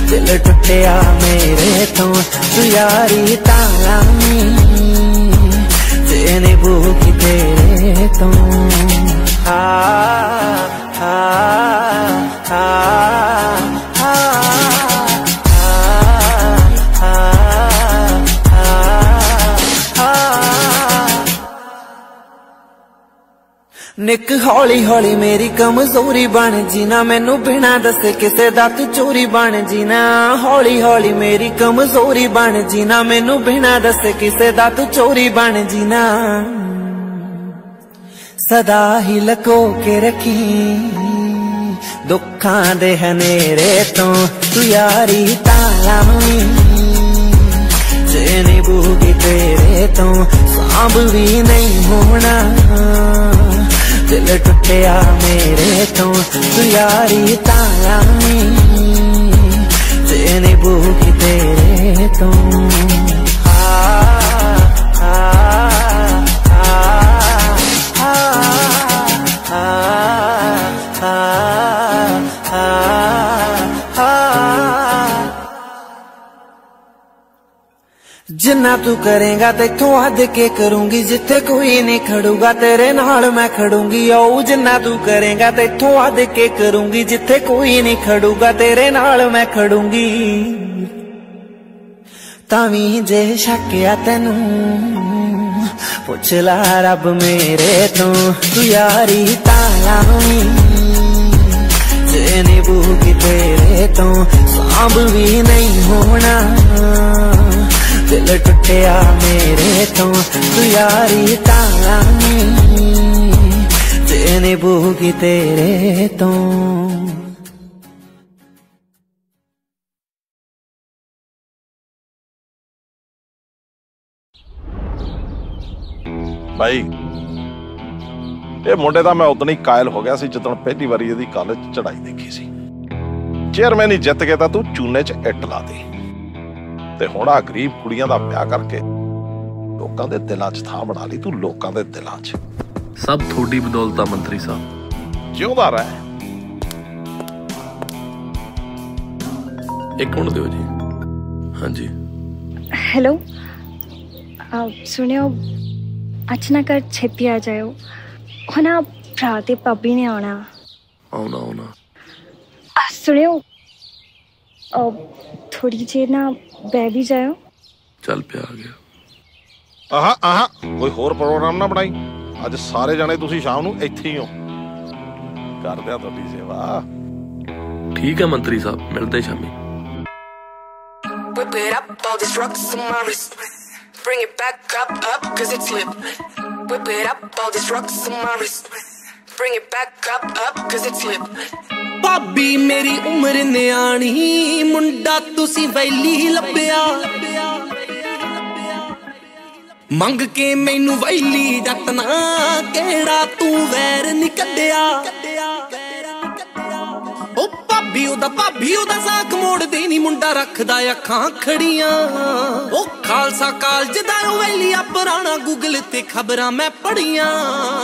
ਦਿਲ ਟੁੱਟਿਆ ਮੇਰੇ ਤੋਂ ਤੂੰ ਯਾਰੀ ਤਾਂ ਲਾਵੀਂ ਜੇ ਨੀ ਬੂਗੀ ਤੇਰੇ ਤੋਂ ਆ ਆ ਆ ਆ ਨਿੱਕ ਹੌਲੀ ਹੌਲੀ ਮੇਰੀ ਕਮਜ਼ੋਰੀ ਬਣ ਜੀਨਾ। ਮੈਨੂੰ ਬਿਨਾ ਦੱਸੇ ਕਿਸੇ ਦਾ ਤੂੰ ਚੋਰੀ ਬਣ ਜੀਨਾ। ਹੌਲੀ ਹੌਲੀ ਮੇਰੀ ਕਮਜ਼ੋਰੀ ਬਣ ਜੀਨਾ। ਮੈਨੂੰ ਬਿਨਾ ਦੱਸੇ ਕਿਸੇ ਦਾ ਤੂੰ ਚੋਰੀ ਬਣ ਜੀਨਾ। ਸਦਾ ਹੀ ਲਕੋ ਕੇ ਰੱਖੀ। ਦੁੱਖਾਂ ਦੇ ਹਨੇਰੇ ਤੋਂ ਤੂੰ ਯਾਰੀ ਤਾਂ ਜੇ ਨਹੀਂ ਬੂਗੀ ਤੇਰੇ ਤੋਂ, ਸਾਂਭ ਵੀ ਨਹੀਂ ਹੋਣਾ। ਦਿਲ ਟੁੱਟਿਆ ਮੇਰੇ ਤੋਂ। ਤੂੰ ਯਾਰੀ ਤਾਂ ਲਾਵੀਂ ਜੇ ਨਹੀਂ ਤੇਰੇ ਤੋਂ। ਜਿੰਨਾ ਤੂੰ ਕਰੇਗਾ ਤੇਥੋਂ ਹੱਦ ਕੇ ਕਰੂੰਗੀ। ਜਿੱਥੇ ਕੋਈ ਨਹੀਂ ਖੜੂਗਾ, ਤੇਰੇ ਨਾਲ ਮੈਂ ਖੜੂੰਗੀ। ਓ ਜਿੰਨਾ ਤੂੰ ਕਰੇਗਾ ਤੇਥੋਂ ਹੱਦ ਕੇ ਕਰੂੰਗੀ। ਜਿੱਥੇ ਕੋਈ ਨਹੀਂ ਖੜੂਗਾ, ਤੇਰੇ ਨਾਲ ਮੈਂ ਖੜੂੰਗੀ। ਤਾਂ ਵੀ ਜੇ ਸ਼ੱਕਿਆ ਤੈਨੂੰ, ਪੁੱਛ ਲੈ ਰੱਬ ਮੇਰੇ ਤੋਂ। ਤੂੰ ਯਾਰੀ ਤਾਂ ਲਾਵੀਂ ਜੇ ਨੀ ਬੂਗੀ ਤੇਰੇ ਤੋਂ, ਸਾਂਭ ਵੀ ਨਹੀਂ ਹੋਣਾ। ਦਿਲ ਟੁੱਟਿਆ ਮੇਰੇ ਤੋਂ ਤੂੰ ਯਾਰੀ ਤਾਂ ਲਾਵੀਂ ਜੇ ਨੀ ਬੂਗੀ ਤੇਰੇ ਤੋਂ ਬਾਈ ਇਹ ਮੁੰਡੇ ਦਾ ਮੈਂ ਉਦੋਂ ਹੀ ਕਾਇਲ ਹੋ ਗਿਆ ਸੀ ਜਦੋਂ ਪਹਿਲੀ ਵਾਰੀ ਇਹਦੀ ਕਾਲਜ ਚੜਾਈ ਦੇਖੀ ਸੀ ਚੇਅਰਮੈਨ ਹੀ ਜਿੱਤ ਕੇ ਤਾਂ ਤੂੰ ਚੂਨੇ 'ਚ ਇੱਟ ਲਾ ਦੇ ਤੇ ਹੁਣ ਆ ਗਰੀਬ ਕੁੜੀਆਂ ਦਾ ਵਿਆਹ ਕਰਕੇ ਲੋਕਾਂ ਦੇ ਦਿਲਾਂ 'ਚ ਥਾਂ ਬਣਾ ਲਈ ਤੂੰ ਲੋਕਾਂ ਦੇ ਦਿਲਾਂ 'ਚ। ਸਭ ਤੁਹਾਡੀ ਬਦੌਲਤ ਆ ਮੰਤਰੀ ਸਾਹਿਬ। ਜਿਉਂਦਾ ਰਹਿ? ਇੱਕ ਮਿੰਟ ਦਿਓ ਜੀ। ਹਾਂਜੀ। ਹੈਲੋ ਆ ਸੁਣਿਓ ਅੱਜ ਨਾ ਕਰ ਛੇਤੀ ਆ ਜਾਇਓ। ਹੁਣ ਆ ਭਰਾ ਤੇ ਭਾਬੀ ਨੇ ਆਉਣਾ। ਆਉਣਾ ਆਉਣਾ। ਆ ਸੁਣਿਓ ਥੋੜੀ ਜਿਹੀ ਨਾ ਬਹਿ ਵੀ ਜਾਇਓ ਚੱਲ ਪਿਆ ਆ ਗਿਆ ਆਹਾ ਆਹਾ ਕੋਈ ਹੋਰ ਪ੍ਰੋਗਰਾਮ ਨਾ ਬਣਾਈ ਅੱਜ ਸਾਰੇ ਜਣੇ ਤੁਸੀਂ ਸ਼ਾਮ ਨੂੰ ਇੱਥੇ ਹੀ ਹੋ ਕਰਦੇ ਆ ਤੁਹਾਡੀ ਸੇਵਾ ਠੀਕ ਹੈ ਮੰਤਰੀ ਸਾਹਿਬ ਮਿਲਦੇ ਸ਼ਾਮੀ Whip it up, all these rocks on my wrist. Bring it back up, up, cause it's lit. Whip it up, all these rocks on my wrist. Bring it back up, up, cause it's lit. ਭਾਬੀ ਮੇਰੀ ਉਮਰ ਨਿਆਣੀ, ਮੁੰਡਾ ਤੁਸੀਂ ਵੈਲੀ ਲੱਭਿਆ। ਮੰਗ ਕੇ ਮੈਨੂੰ ਵੈਲੀ ਜੱਟ ਕਿਹੜਾ ਤੂੰ ਵੈਰ ਨੀ ਉਹ ਭਾਬੀ ਉਹਦਾ ਭਾਬੀ ਉਹਦਾ ਸਾਖ ਮੋੜਦੇ ਨਹੀਂ ਮੁੰਡਾ ਰੱਖਦਾ ਅੱਖਾਂ ਖੜੀਆਂ। ਉਹ ਖਾਲਸਾ ਕਾਲਜ ਦਾ ਉਹ ਵੈਲੀਆ ਪੁਰਾਣਾ ਗੂਗਲ ਤੇ ਖਬਰਾਂ ਮੈਂ ਪੜੀਆਂ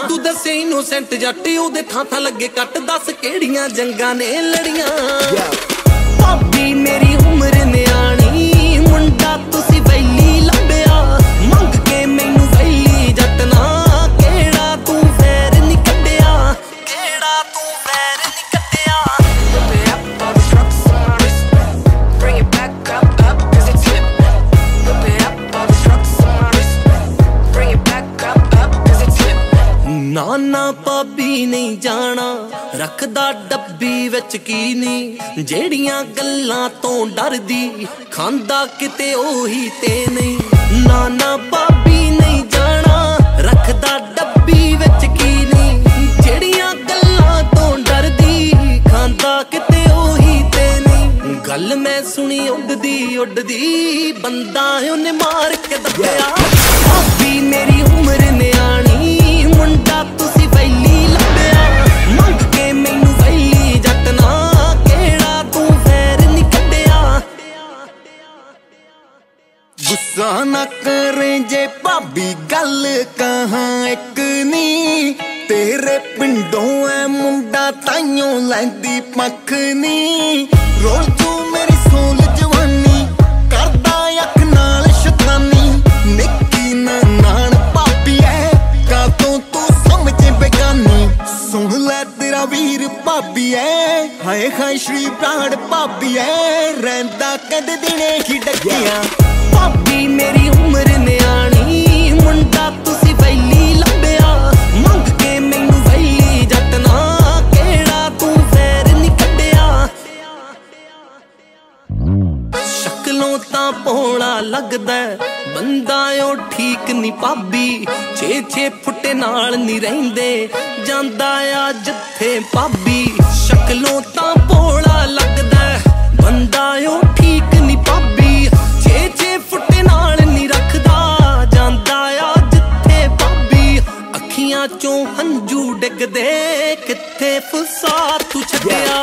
ਤੂੰ ਦੱਸੇ ਇਨੋਸੈਂਟ ਜੱਟ ਉਹਦੇ ਥਾਂ ਥਾਂ ਲੱਗੇ ਕੱਟ ਦੱਸ ਕਿਹੜੀਆਂ ਜੰਗਾਂ ਨੇ ਲੜੀਆਂ। ਭਾਬੀ ਮੇਰੀ ਉਮਰ ਭਾਬੀ ਨਹੀਂ ਜਾਣਾ? ਰੱਖਦਾ ਡੱਬੀ ਵਿੱਚ ਕੀ ਨਹੀਂ? ਜਿਹੜੀਆਂ ਗੱਲਾਂ ਤੋਂ ਡਰਦੀ, ਖਾਂਦਾ ਕਿਤੇ ਉਹੀ ਤੇ ਨਹੀਂ। ਨਾ ਨਾ ਨਹੀਂ ਜਾਣਾ, ਰੱਖਦਾ ਡੱਬੀ ਵਿੱਚ ਕੀ ਨਹੀਂ? ਜਿਹੜੀਆਂ ਗੱਲਾਂ ਤੋਂ ਡਰਦੀ, ਖਾਂਦਾ ਕਿਤੇ ਉਹੀ ਤੇ ਨਹੀਂ। ਗੱਲ ਮੈਂ ਸੁਣੀ ਉੱਡਦੀ ਉੱਡਦੀ, ਬੰਦਾ ਉਹਨੇ ਮਾਰ ਕੇ ਦੱਸਿਆ ਭਾਬੀ ਮੇਰੀ ਉਮਰ ਨਿਆਣੀ, ਮੁੰਡਾ ਗੁੱਸਾ ਨਾ ਕਰੇ ਜੇ ਭਾਬੀ ਗੱਲ ਕਹਾਂ ਇੱਕ ਨੀ। ਤੇਰੇ ਪਿੰਡੋਂ ਐ ਮੁੰਡਾ ਤਾਈਓ ਲੈਂਦੀ ਪੱਖ ਨੀ। ਰੋਲ ਤੂੰ ਮੇਰੀ ਸੋਲ ਜਵਾਨੀ ਲੈ ਵੀਰ ਭਾਬੀ ਐ ਹਾਏ ਹਾਏ ਸ਼੍ਰੀ ਪ੍ਰਾਣ ਭਾਬੀ ਐ ਰਹਿੰਦਾ ਕਦ ਦਿਨੇ ਹੀ ਡੱਕਿਆ ਭਾਬੀ ਮੇਰੀ ਉਮਰ ਨਿਆਣੀ, ਮੁੰਡਾ ਤੁਸੀਂ ਵੈਲੀ ਲੱਭਿਆ। ਮੰਗ ਕੇ ਮੈਨੂੰ ਵੈਲੀ ਜੱਟ ਕਿਹੜਾ ਤੂੰ ਫੇਰ ਨੀ ਕੱਢਿਆ। ਸ਼ਕਲੋਂ ਤਾਂ ਭੋਲਾ ਲੱਗਦਾ ਬੰਦਾ ਓ ਠੀਕ ਨਹੀਂ ਭਾਬੀ। ਛੇ ਛੇ ਫੁੱਟ ਨਾਲ ਨਹੀਂ ਰਹਿੰਦੇ ਜਾਂਦਾ ਆ ਜਿੱਥੇ ਭਾਬੀ ਸ਼ਕਲੋਂ ਤਾਂ ਭੋਲਾ ਲੱਗਦਾ ਬੰਦਾ ਓ ਠੀਕ ਨਹੀਂ ਭਾਬੀ, ਛੇ ਛੇ ਫੁੱਟ ਨਾਲ ਨਹੀਂ ਰੱਖਦਾ। ਜਾਂਦਾ ਆ ਜਿੱਥੇ ਭਾਬੀ, ਅੱਖੀਆਂ ਚੋਂ ਹੰਝੂ ਡਿੱਗਦੇ, ਕਿੱਥੇ ਫਸਾ ਤੂੰ ਛੱਡਿਆ।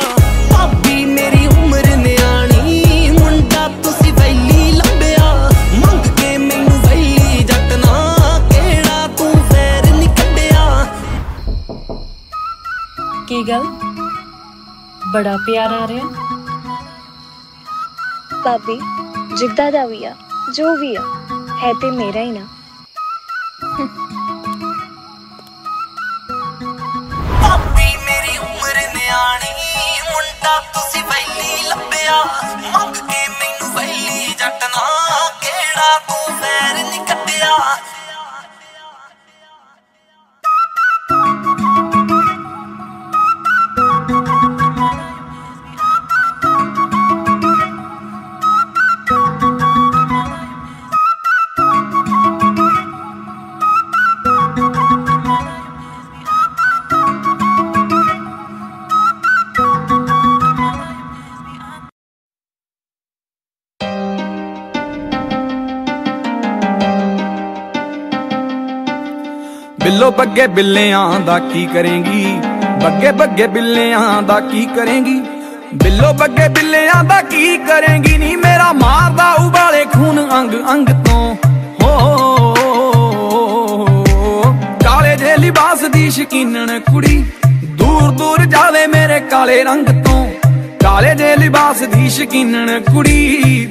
ਬੜਾ ਪਿਆਰ ਆ ਰਿਹਾ। ਭਾਬੀ ਜਿੱਦਾਂ ਦਾ ਵੀ ਆ ਜੋ ਵੀ ਆ ਹੈ ਤੇ ਮੇਰਾ ਹੀ ਨਾ। ਬੱਗੇ ਬਿੱਲਿਆਂ ਦਾ ਕੀ ਕਰੇਂਗੀ? ਬੱਗੇ ਬੱਗੇ ਬਿੱਲਿਆਂ ਦਾ ਕੀ ਕਰੇਂਗੀ? ਬਿੱਲੋ ਬੱਗੇ ਬਿੱਲਿਆਂ ਦਾ ਕੀ ਕਰੇਂਗੀ? ਨੀ ਮੇਰਾ ਮਾਰਦਾ ਉਬਾਲੇ ਖੂਨ ਅੰਗ ਅੰਗ ਤੋਂ। ਹੋ ਕਾਲੇ ਜੇ ਲਿਬਾਸ ਦੀ ਸ਼ਕੀਨਣ ਕੁੜੀ, ਦੂਰ ਦੂਰ ਜਾਵੇ ਮੇਰੇ ਕਾਲੇ ਰੰਗ ਤੋਂ। ਕਾਲੇ ਜੇ ਲਿਬਾਸ ਦੀ ਸ਼ਕੀਨਣ ਕੁੜੀ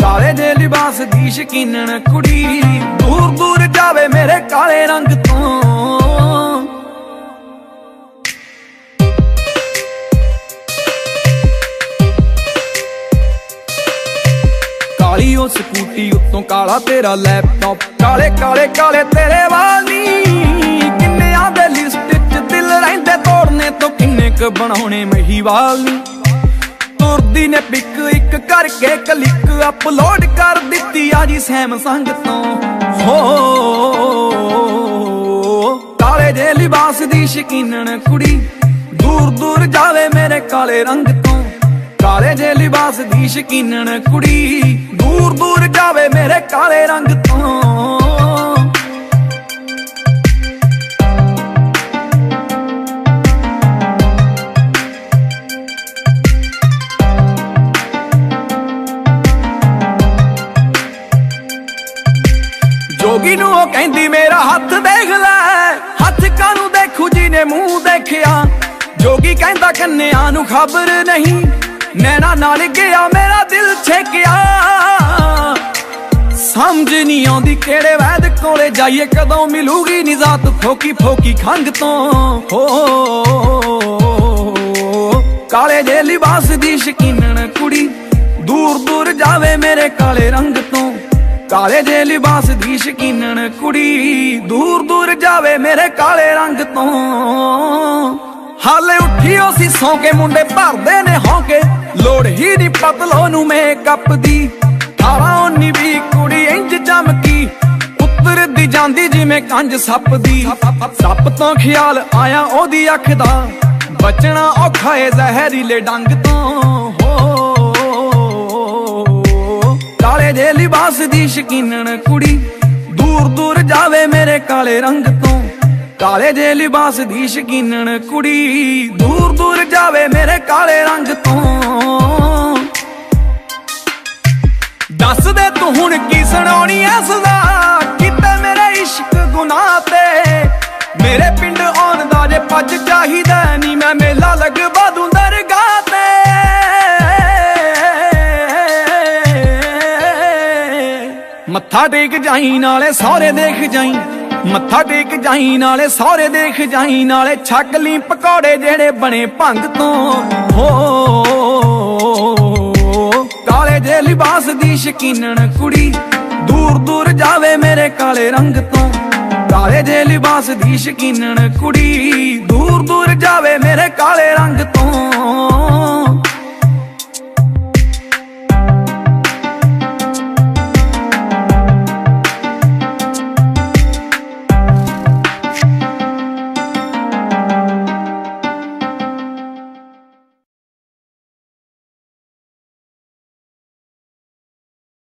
ਕਾਲੇ ਦੇ ਲਿਬਾਸ ਦੀ ਸ਼ਕੀਨਣ ਕੁੜੀ। ਦੂਰ ਦੂਰ ਜਾਵੇ ਮੇਰੇ ਕਾਲੇ ਰੰਗ ਤੋਂ। ਕਾਲੀ ਉਹ ਸਕੂਟੀ ਉੱਤੋਂ ਕਾਲਾ ਤੇਰਾ ਲੈਪਟਾਪ। ਕਾਲੇ ਕਾਲੇ ਕਾਲੇ ਤੇਰੇ ਵਾਲੀ ਕਿੰਨਿਆਂ ਦੇ ਲਿਸਟ 'ਚ ਦਿਲ ਰਹਿੰਦੇ ਤੋੜਨੇ ਤੋਂ ਕਿੰਨੇ ਕ ਬਣਾਉਣੇ ਮਹੀਵਾਲ ਨੀ। ਤੁਰਦੀ ਨੇ ਪਿਕ ਇੱਕ ਕਰਕੇ ਕਲਿੱਕ ਅਪਲੋਡ ਕਰ ਦਿੱਤੀ ਆ ਜੀ ਸੈਮਸੰਗ ਤੋਂ। ਹੋ, ਕਾਲੇ ਜੇ ਲਿਬਾਸ ਦੀ ਸ਼ਕੀਨਣ ਕੁੜੀ, ਦੂਰ ਦੂਰ ਜਾਵੇ ਮੇਰੇ ਕਾਲੇ ਰੰਗ ਤੋਂ। ਕਾਲੇ ਜੇ ਲਿਬਾਸ ਦੀ ਸ਼ਕੀਨਣ ਕੁੜੀ, ਦੂਰ ਦੂਰ ਜਾਵੇ ਮੇਰੇ ਕਾਲੇ ਰੰਗ ਤੋਂ। ਜੋਗੀ ਨੂੰ ਉਹ ਕਹਿੰਦੀ, ਮੇਰਾ ਹੱਥ ਦੇਖ ਲੈ। ਹੱਥ ਕਾਨੂੰ ਦੇਖੂ ਜੀ ਨੇ ਮੂੰਹ ਦੇਖਿਆ? ਜੋਗੀ ਕਹਿੰਦਾ ਕੰਨਿਆਂ ਨੂੰ ਖਬਰ ਨਹੀਂ। ਨੈਣਾ ਨਾਲ ਗਿਆ, ਮੇਰਾ ਦਿਲ ਛੇਕਿਆ। ਸਮਝ ਨਹੀਂ ਆਉਂਦੀ ਕਿਹੜੇ ਵੈਦ ਕੋਲੇ ਜਾਈਏ, ਕਦੋਂ ਮਿਲੂਗੀ ਨਿਜ਼ਾਤ ਫੋਕੀ ਫੋਕੀ ਖੰਗ ਤੋਂ। ਹੋ, ਕਾਲੇ ਦੇ ਲਿਬਾਸ ਦੀ ਸ਼ਕੀਨਣ ਕੁੜੀ ਦੂਰ ਦੂਰ ਜਾਵੇ ਮੇਰੇ ਕਾਲੇ ਰੰਗ ਤੋਂ। ਕਾਲੇ ਜੇ ਲਿਬਾਸ ਦੀ ਸ਼ਕੀਨਣ ਕੁੜੀ, ਦੂਰ ਦੂਰ ਜਾਵੇ ਮੇਰੇ ਕਾਲੇ ਰੰਗ ਤੋਂ। ਹਾਲੇ ਉੱਠੀ ਉਹ ਸੀ ਸੌਂ ਕੇ ਮੁੰਡੇ ਭਰਦੇ ਨੇ ਹੌਕੇ। ਲੋੜ ਹੀ ਨਹੀਂ ਪਤਲੋ ਨੂੰ ਮੇਕਅਪ ਦੀ। 18 19 ਵੀ ਕੁੜੀ ਇੰਜ ਚਮਕੀ। ਉਤਰਦੀ ਜਾਂਦੀ ਜਿਵੇਂ ਕੰਜ ਸੱਪ ਦੀ। ਸੱਪ ਤੋਂ ਖਿਆਲ ਆਇਆ ਉਹਦੀ ਅੱਖ ਦਾ। ਬਚਣਾ ਔਖਾ ਏ ਜ਼ਹਿਰੀਲੇ ਡੰਗ ਤੋਂ। ਹੋ ਕਾਲੇ ਜੇ ਲਿਬਾਸ ਦੀ ਸ਼ਕੀਨਣ ਕੁੜੀ, ਦੂਰ ਦੂਰ ਜਾਵੇ ਮੇਰੇ ਕਾਲੇ ਰੰਗ ਤੋਂ। ਕਾਲੇ ਜੇ ਲਿਬਾਸ ਦੀ ਸ਼ਕੀਨਣ ਕੁੜੀ, ਦੂਰ ਦੂਰ ਜਾਵੇ ਮੇਰੇ ਕਾਲੇ ਰੰਗ ਤੋਂ। ਦੱਸ ਦੇ ਤੂੰ ਹੁਣ ਕੀ ਸੁਣਾਉਣੀ ਐ ਸਦਾ? ਕਿਤੇ ਮੇਰੇ ਇਸ਼ਕ ਗੁਨਾਹ ਤੇ? ਮੇਰੇ ਪਿੰਡ ਆਉਣ ਦਾ ਜੇ ਪੱਜ ਚਾਹੀਦਾ ਨਹੀਂ ਮੈਂ ਮੇਲਾ ਲਗਵਾ ਮੱਥਾ ਟੇਕ ਜਾਈ ਨਾਲੇ ਸਹੁਰੇ ਦੇਖ ਜਾਈ। ਮੱਥਾ ਟੇਕ ਜਾਈ ਨਾਲੇ ਸਹੁਰੇ ਦੇਖ ਜਾਈ, ਨਾਲੇ ਛੱਕ ਲਈ ਪਕੌੜੇ ਜਿਹੜੇ ਬਣੇ ਭੰਗ ਤੋਂ। ਹੋ, ਕਾਲੇ ਜੇ ਲਿਬਾਸ ਦੀ ਸ਼ਕੀਨਣ ਕੁੜੀ, ਦੂਰ ਦੂਰ ਜਾਵੇ ਮੇਰੇ ਕਾਲੇ ਰੰਗ ਤੋਂ। ਕਾਲੇ ਜੇ ਲਿਬਾਸ ਦੀ ਸ਼ਕੀਨਣ ਕੁੜੀ, ਦੂਰ ਦੂਰ ਜਾਵੇ ਮੇਰੇ ਕਾਲੇ ਰੰਗ ਤੋਂ।